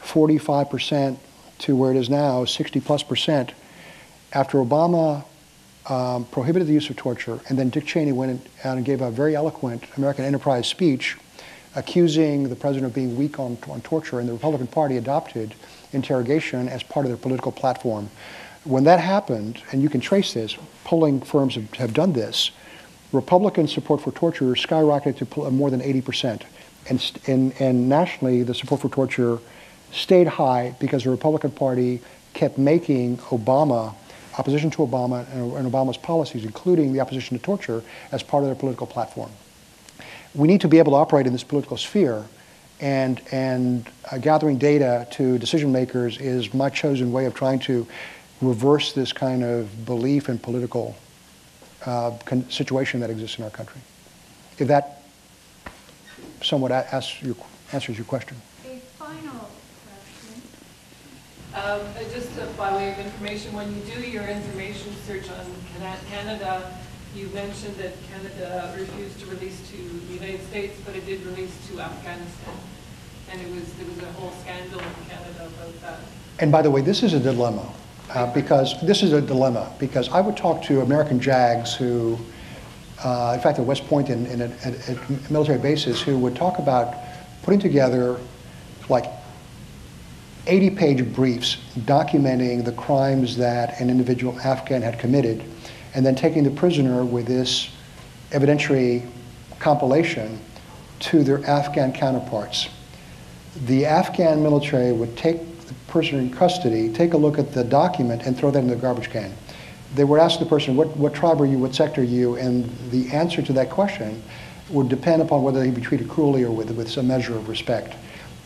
45% to where it is now, 60 plus percent, after Obama um, prohibited the use of torture, and then Dick Cheney went out and gave a very eloquent American enterprise speech accusing the president of being weak on, on torture, and the Republican Party adopted interrogation as part of their political platform. When that happened, and you can trace this, polling firms have, have done this, Republican support for torture skyrocketed to more than 80%. And, and, and nationally, the support for torture stayed high because the Republican Party kept making Obama, opposition to Obama and, and Obama's policies, including the opposition to torture, as part of their political platform. We need to be able to operate in this political sphere, and, and uh, gathering data to decision makers is my chosen way of trying to reverse this kind of belief in political uh, situation that exists in our country. If that somewhat asks your, answers your question. A final question. Um, just by way of information, when you do your information search on Canada, you mentioned that Canada refused to release to the United States, but it did release to Afghanistan. And it was there was a whole scandal in Canada about that. And by the way, this is a dilemma. Uh, because this is a dilemma. Because I would talk to American JAGs who, uh, in fact, at West Point and, at, military bases, who would talk about putting together like 80 page briefs documenting the crimes that an individual Afghan had committed, and then taking the prisoner with this evidentiary compilation to their Afghan counterparts. The Afghan military would take person in custody take a look at the document and throw that in the garbage can. They would ask the person, what, what tribe are you, what sector are you, and the answer to that question would depend upon whether they'd be treated cruelly or with, with some measure of respect.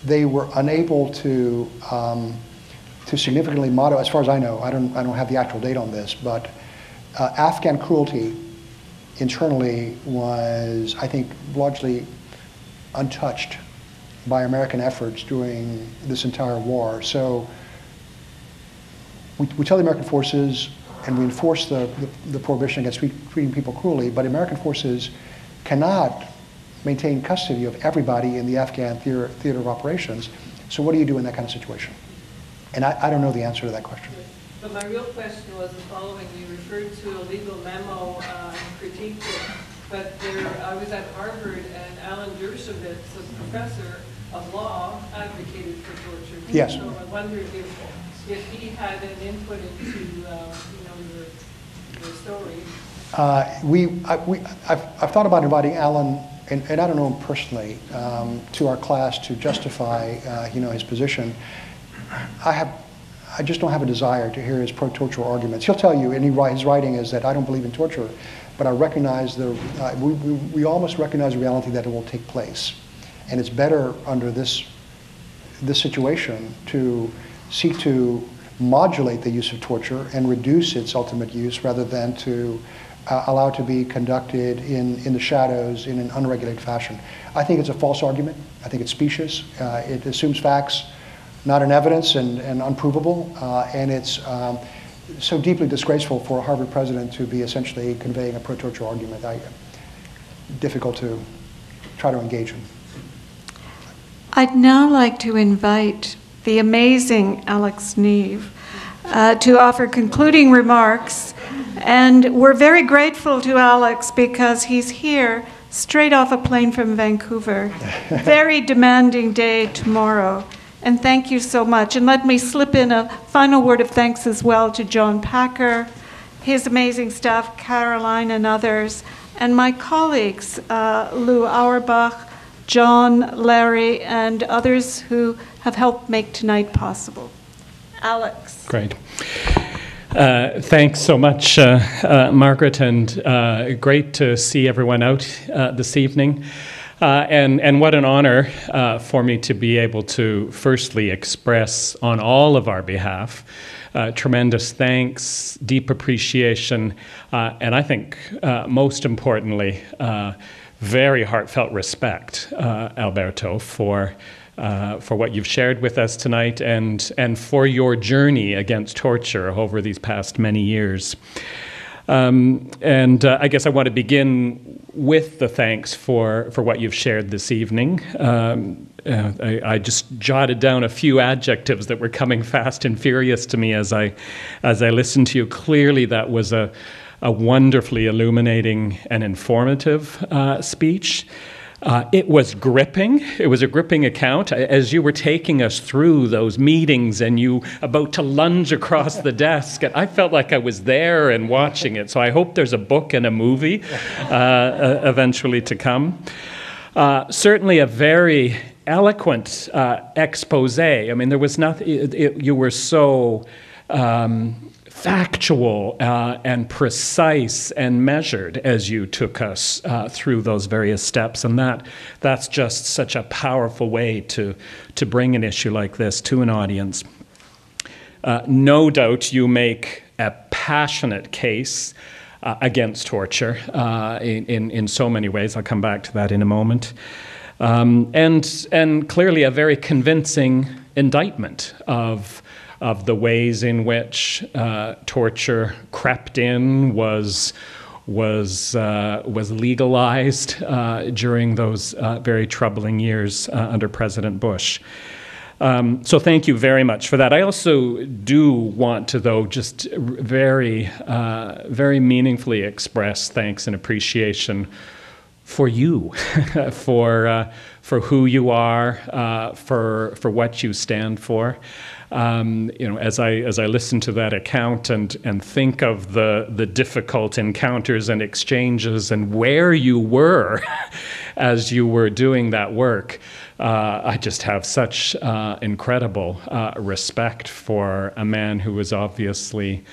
They were unable to, um, to significantly modify, as far as I know, I don't, I don't have the actual date on this, but uh, Afghan cruelty internally was, I think, largely untouched by American efforts during this entire war. So we, we tell the American forces and we enforce the, the, the prohibition against treating people cruelly, but American forces cannot maintain custody of everybody in the Afghan theater, theater of operations. So what do you do in that kind of situation? And I, I don't know the answer to that question. But my real question was the following. You referred to a legal memo uh. But there, I was at Harvard and Alan Dershowitz, a professor, of law advocated for torture. Yes. So I wondered if, if he had an input into, uh, you know, your, your story. Uh, we, I, we, I've, I've thought about inviting Alan, and, and I don't know him personally, um, to our class to justify, uh, you know, his position. I have, I just don't have a desire to hear his pro-torture arguments. He'll tell you, and he, his writing is that I don't believe in torture, but I recognize the, uh, we, we, we almost recognize the reality that it will take place. And it's better under this, this situation to seek to modulate the use of torture and reduce its ultimate use rather than to uh, allow it to be conducted in, in the shadows in an unregulated fashion. I think it's a false argument. I think it's specious. Uh, it assumes facts not in evidence and, and unprovable, uh, and it's um, so deeply disgraceful for a Harvard president to be essentially conveying a pro-torture argument. I, difficult to try to engage in. I'd now like to invite the amazing Alex Neve uh, to offer concluding remarks. And we're very grateful to Alex because he's here straight off a plane from Vancouver. very demanding day tomorrow. And thank you so much. And let me slip in a final word of thanks as well to John Packer, his amazing staff, Caroline and others, and my colleagues, uh, Lou Auerbach, John, Larry, and others who have helped make tonight possible. Alex. Great. Uh, thanks so much, uh, uh, Margaret, and uh, great to see everyone out uh, this evening. Uh, and, and what an honor for me to be able to firstly express on all of our behalf tremendous thanks, deep appreciation, and I think most importantly, very heartfelt respect, uh, Alberto, for. Uh, for what you've shared with us tonight and, and for your journey against torture over these past many years. Um, and uh, I guess I want to begin with the thanks for, for what you've shared this evening. Um, uh, I, I, just jotted down a few adjectives that were coming fast and furious to me as I, as I listened to you. Clearly, that was a, a wonderfully illuminating and informative uh, speech. Uh, it was gripping. It was a gripping account. As you were taking us through those meetings and you about to lunge across the desk, and I felt like I was there and watching it. So I hope there's a book and a movie uh, uh eventually to come. Uh, certainly a very eloquent uh, expose. I mean, there was nothing, you were so um, factual uh, and precise and measured as you took us uh, through those various steps. And that, that's just such a powerful way to, to bring an issue like this to an audience. Uh, no doubt you make a passionate case uh, against torture uh, in, in, in so many ways. I'll come back to that in a moment. Um, and, and clearly a very convincing indictment of of the ways in which uh, torture crept in, was was uh, was legalized uh, during those uh, very troubling years uh, under President Bush. Um, so thank you very much for that. I also do want to, though, just very, uh, very meaningfully express thanks and appreciation for you, for for who you are, for for what you stand for um, you know, as I as I listen to that account and and think of the the difficult encounters and exchanges and where you were as you were doing that work, uh, I just have such uh, incredible uh, respect for a man who was obviously.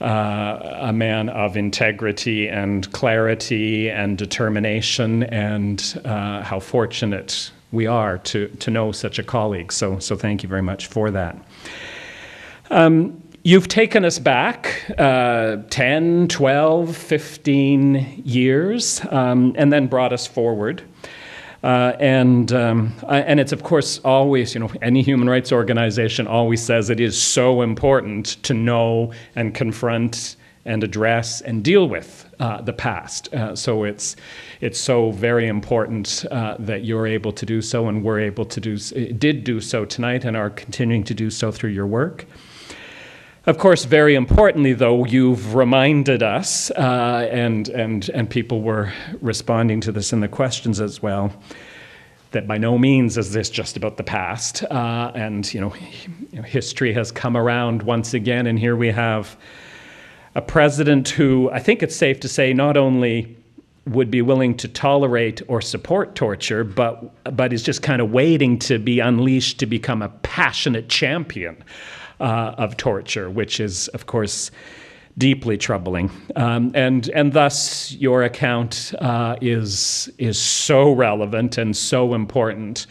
Uh, a man of integrity and clarity and determination, and uh, how fortunate we are to, to know such a colleague. So, so thank you very much for that. Um, you've taken us back uh, 10, 12, 15 years, um, and then brought us forward. Uh, and um, and it's of course always you know any human rights organization always says it is so important to know and confront and address and deal with uh, the past. Uh, so it's it's so very important uh, that you're able to do so, and we're able to do did do so tonight, and are continuing to do so through your work. Of course, very importantly, though, you've reminded us, uh, and and and people were responding to this in the questions as well that by no means is this just about the past. Uh, and you know, history has come around once again, and here we have a president who I think it's safe to say not only would be willing to tolerate or support torture, but but is just kind of waiting to be unleashed to become a passionate champion uh, of torture, which is, of course, deeply troubling. Um, and and thus your account uh, is is so relevant and so important.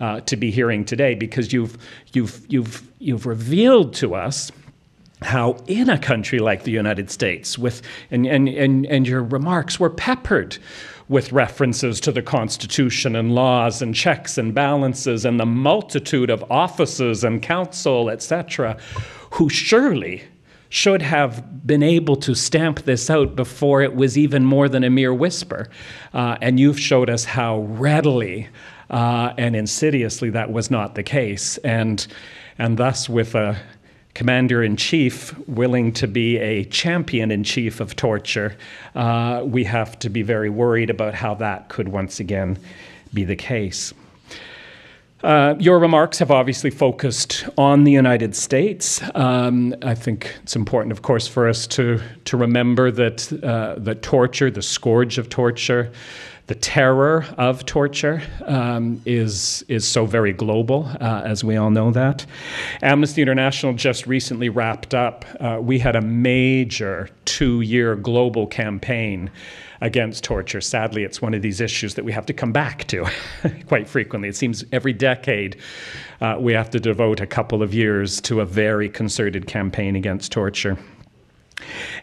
Uh, to be hearing today, because you've you've you've you've revealed to us how in a country like the United States, with and, and, and, and your remarks were peppered with references to the Constitution and laws and checks and balances and the multitude of offices and counsel, etc., who surely should have been able to stamp this out before it was even more than a mere whisper. Uh, and you've showed us how readily uh, and insidiously that was not the case. And, and thus, with a commander in chief willing to be a champion in chief of torture, uh, we have to be very worried about how that could once again be the case. Uh, your remarks have obviously focused on the United States. Um, I think it's important, of course, for us to, to remember that, uh, that torture, the scourge of torture, the terror of torture um, is, is so very global, uh, as we all know that. Amnesty International just recently wrapped up. Uh, we had a major two year global campaign against torture. Sadly, it's one of these issues that we have to come back to quite frequently. It seems every decade uh, we have to devote a couple of years to a very concerted campaign against torture.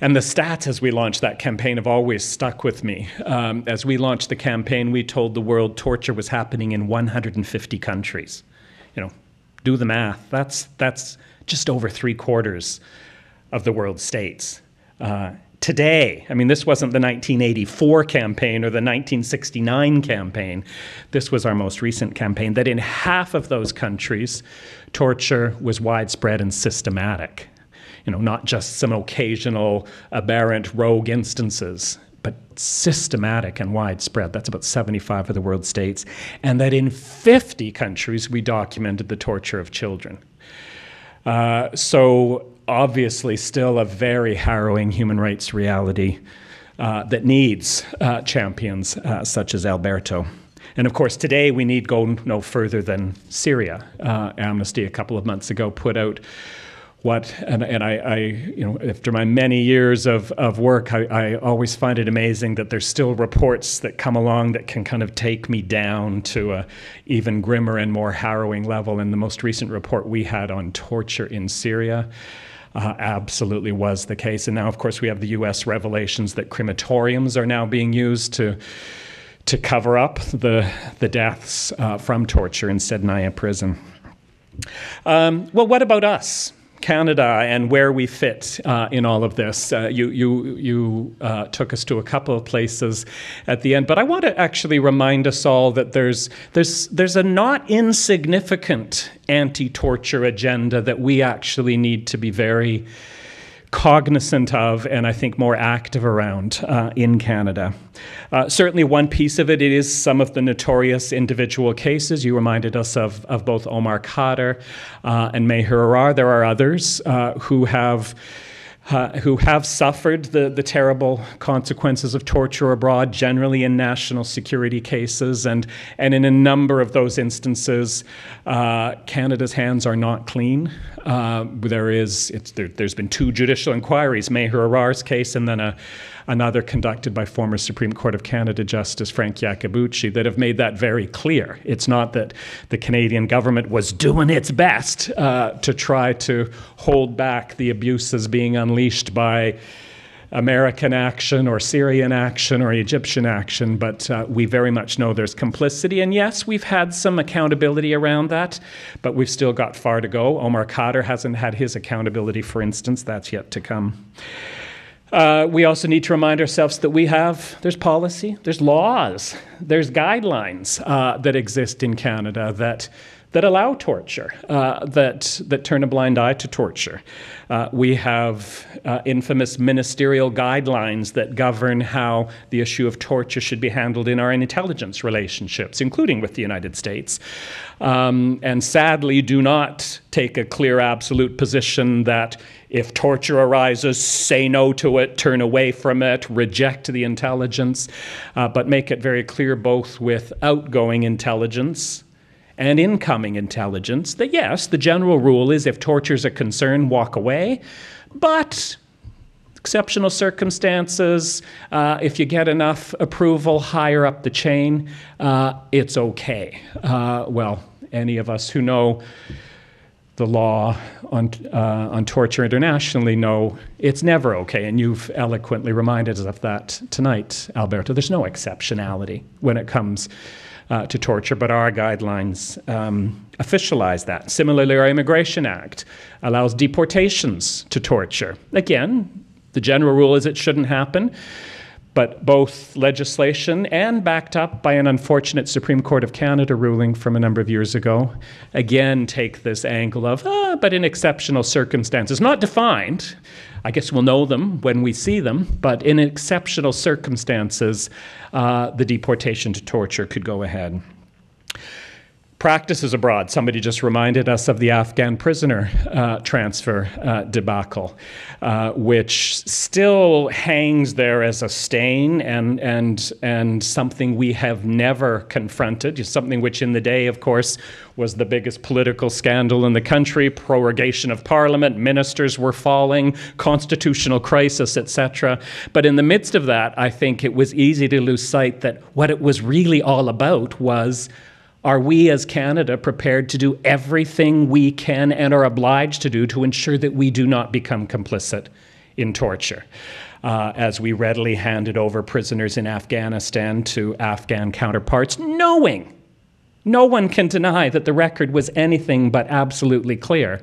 And the stats as we launched that campaign have always stuck with me. Um, as we launched the campaign, we told the world torture was happening in 150 countries. You know, do the math. That's that's just over three quarters of the world's states. Uh, today. I mean, this wasn't the 1984 campaign or the 1969 campaign. This was our most recent campaign, that in half of those countries, torture was widespread and systematic. You know, not just some occasional aberrant rogue instances, but systematic and widespread. That's about 75 of the world states. And that in 50 countries, we documented the torture of children. Uh, so obviously still a very harrowing human rights reality uh, that needs uh, champions uh, such as Alberto. And of course, today we need go no further than Syria. Uh, Amnesty a couple of months ago put out what and, and I, I, you know after my many years of, of work I, I always find it amazing that there's still reports that come along that can kind of take me down to a even grimmer and more harrowing level and the most recent report we had on torture in Syria uh, absolutely was the case. And now, of course, we have the U.S. revelations that crematoriums are now being used to to cover up the the deaths uh, from torture in Sednaya prison. Um, well, what about us? Canada and where we fit uh, in all of this. Uh, you you, you uh, took us to a couple of places at the end, but I want to actually remind us all that there's, there's, there's a not insignificant anti torture agenda that we actually need to be very cognizant of and I think more active around uh, in Canada. Uh, certainly, one piece of it, it is some of the notorious individual cases. You reminded us of, of both Omar Khadr uh, and Maher Arar. There are others uh, who have uh, who have suffered the, the terrible consequences of torture abroad, generally in national security cases. And, and in a number of those instances, uh, Canada's hands are not clean. Uh, there is, there, has been two judicial inquiries, Maher Arar's case and then a, another conducted by former Supreme Court of Canada Justice Frank Iacobucci that have made that very clear. It's not that the Canadian government was doing its best uh, to try to hold back the abuses being unleashed by. American action or Syrian action or Egyptian action, but uh, we very much know there's complicity. And yes, we've had some accountability around that, but we've still got far to go. Omar Khadr hasn't had his accountability, for instance, that's yet to come. Uh, we also need to remind ourselves that we have, there's policy, there's laws, there's guidelines uh, that exist in Canada that that allow torture, uh, that, that turn a blind eye to torture. Uh, we have uh, infamous ministerial guidelines that govern how the issue of torture should be handled in our intelligence relationships, including with the United States. Um, and sadly, do not take a clear, absolute position that if torture arises, say no to it, turn away from it, reject the intelligence, uh, but make it very clear both with outgoing intelligence and incoming intelligence that yes, the general rule is if torture is a concern, walk away. But exceptional circumstances, uh, if you get enough approval higher up the chain, uh, it's okay. Uh, well, any of us who know the law on, uh, on torture internationally know it's never okay. And you've eloquently reminded us of that tonight, Alberto. There's no exceptionality when it comes uh, to torture, but our guidelines um, officialize that. Similarly, our Immigration Act allows deportations to torture. Again, the general rule is it shouldn't happen, but both legislation and backed up by an unfortunate Supreme Court of Canada ruling from a number of years ago, again take this angle of, ah, but in exceptional circumstances, not defined. I guess we'll know them when we see them, but in exceptional circumstances, uh, the deportation to torture could go ahead. Practices abroad. Somebody just reminded us of the Afghan prisoner uh, transfer uh, debacle, uh, which still hangs there as a stain and, and, and something we have never confronted. Something which, in the day, of course, was the biggest political scandal in the country prorogation of parliament, ministers were falling, constitutional crisis, etc. But in the midst of that, I think it was easy to lose sight that what it was really all about was are we as Canada prepared to do everything we can and are obliged to do to ensure that we do not become complicit in torture? Uh, as we readily handed over prisoners in Afghanistan to Afghan counterparts, knowing no one can deny that the record was anything but absolutely clear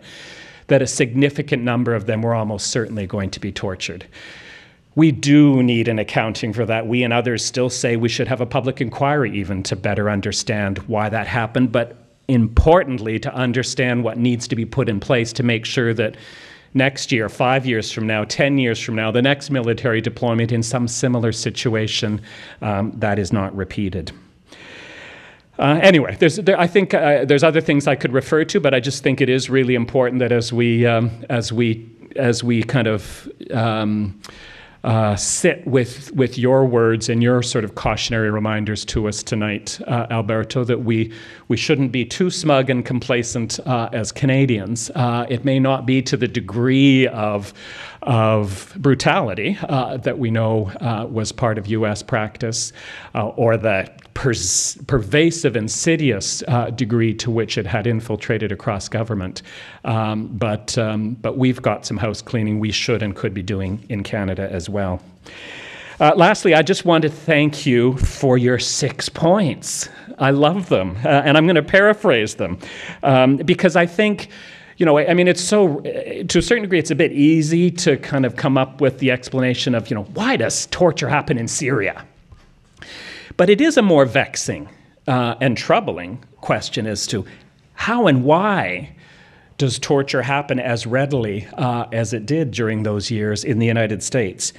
that a significant number of them were almost certainly going to be tortured. We do need an accounting for that. We and others still say we should have a public inquiry even to better understand why that happened, but importantly, to understand what needs to be put in place to make sure that next year, five years from now, 10 years from now, the next military deployment in some similar situation, um, that is not repeated. Uh, anyway, there's, there, I think uh, there's other things I could refer to, but I just think it is really important that as we, um, as we, as we kind of um, uh, sit with, with your words and your sort of cautionary reminders to us tonight, uh, Alberto, that we, we shouldn't be too smug and complacent uh, as Canadians. Uh, it may not be to the degree of, of brutality uh, that we know uh, was part of US practice or the pervasive, insidious uh, degree to which it had infiltrated across government. Um, but, um, but we've got some house cleaning we should and could be doing in Canada as well. Uh, lastly, I just want to thank you for your six points. I love them, uh, and I'm going to paraphrase them um, because I think you know, I mean, it's so, to a certain degree, it's a bit easy to kind of come up with the explanation of, you know, why does torture happen in Syria? But it is a more vexing uh, and troubling question as to how and why does torture happen as readily uh, as it did during those years in the United States.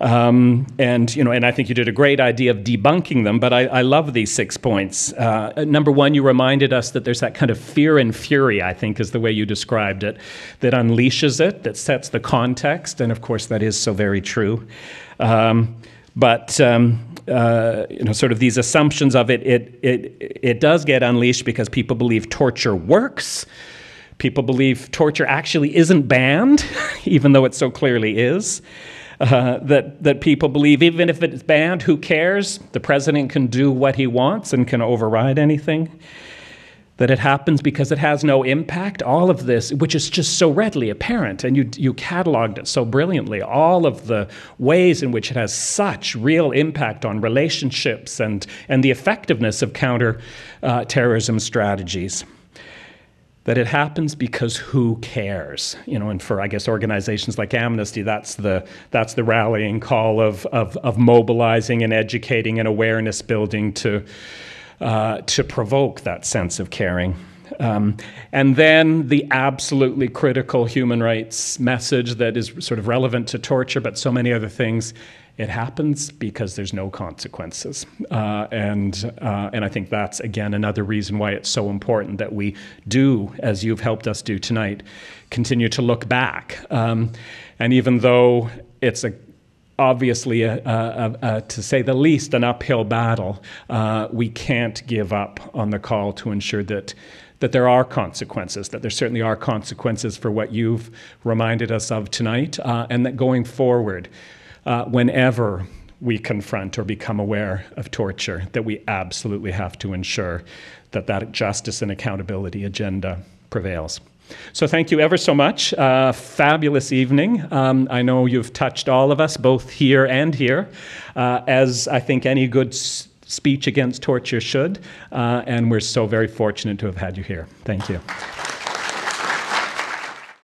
Um, and you know, and I think you did a great idea of debunking them. But I, I love these six points. Uh, number one, you reminded us that there's that kind of fear and fury. I think is the way you described it, that unleashes it, that sets the context, and of course that is so very true. Um, but um, uh, you know, sort of these assumptions of it, it, it, it does get unleashed because people believe torture works. People believe torture actually isn't banned, even though it so clearly is. Uh, that, that people believe even if it's banned, who cares? The president can do what he wants and can override anything that it happens because it has no impact. All of this, which is just so readily apparent, and you, you cataloged it so brilliantly, all of the ways in which it has such real impact on relationships and, and the effectiveness of counter uh, terrorism strategies. That it happens because who cares? You know, and for I guess organizations like Amnesty, that's the that's the rallying call of of, of mobilizing and educating and awareness building to uh, to provoke that sense of caring. Um, and then the absolutely critical human rights message that is sort of relevant to torture, but so many other things. It happens because there's no consequences, uh, and uh, and I think that's again another reason why it's so important that we do, as you've helped us do tonight, continue to look back. Um, and even though it's a obviously, to say the least, an uphill battle. Uh, we can't give up on the call to ensure that that there are consequences, that there certainly are consequences for what you've reminded us of tonight, uh, and that going forward, uh, whenever we confront or become aware of torture, that we absolutely have to ensure that that justice and accountability agenda prevails. So thank you ever so much. Uh, fabulous evening. Um, I know you've touched all of us, both here and here, uh, as I think any good speech against torture should. Uh, and we're so very fortunate to have had you here. Thank you.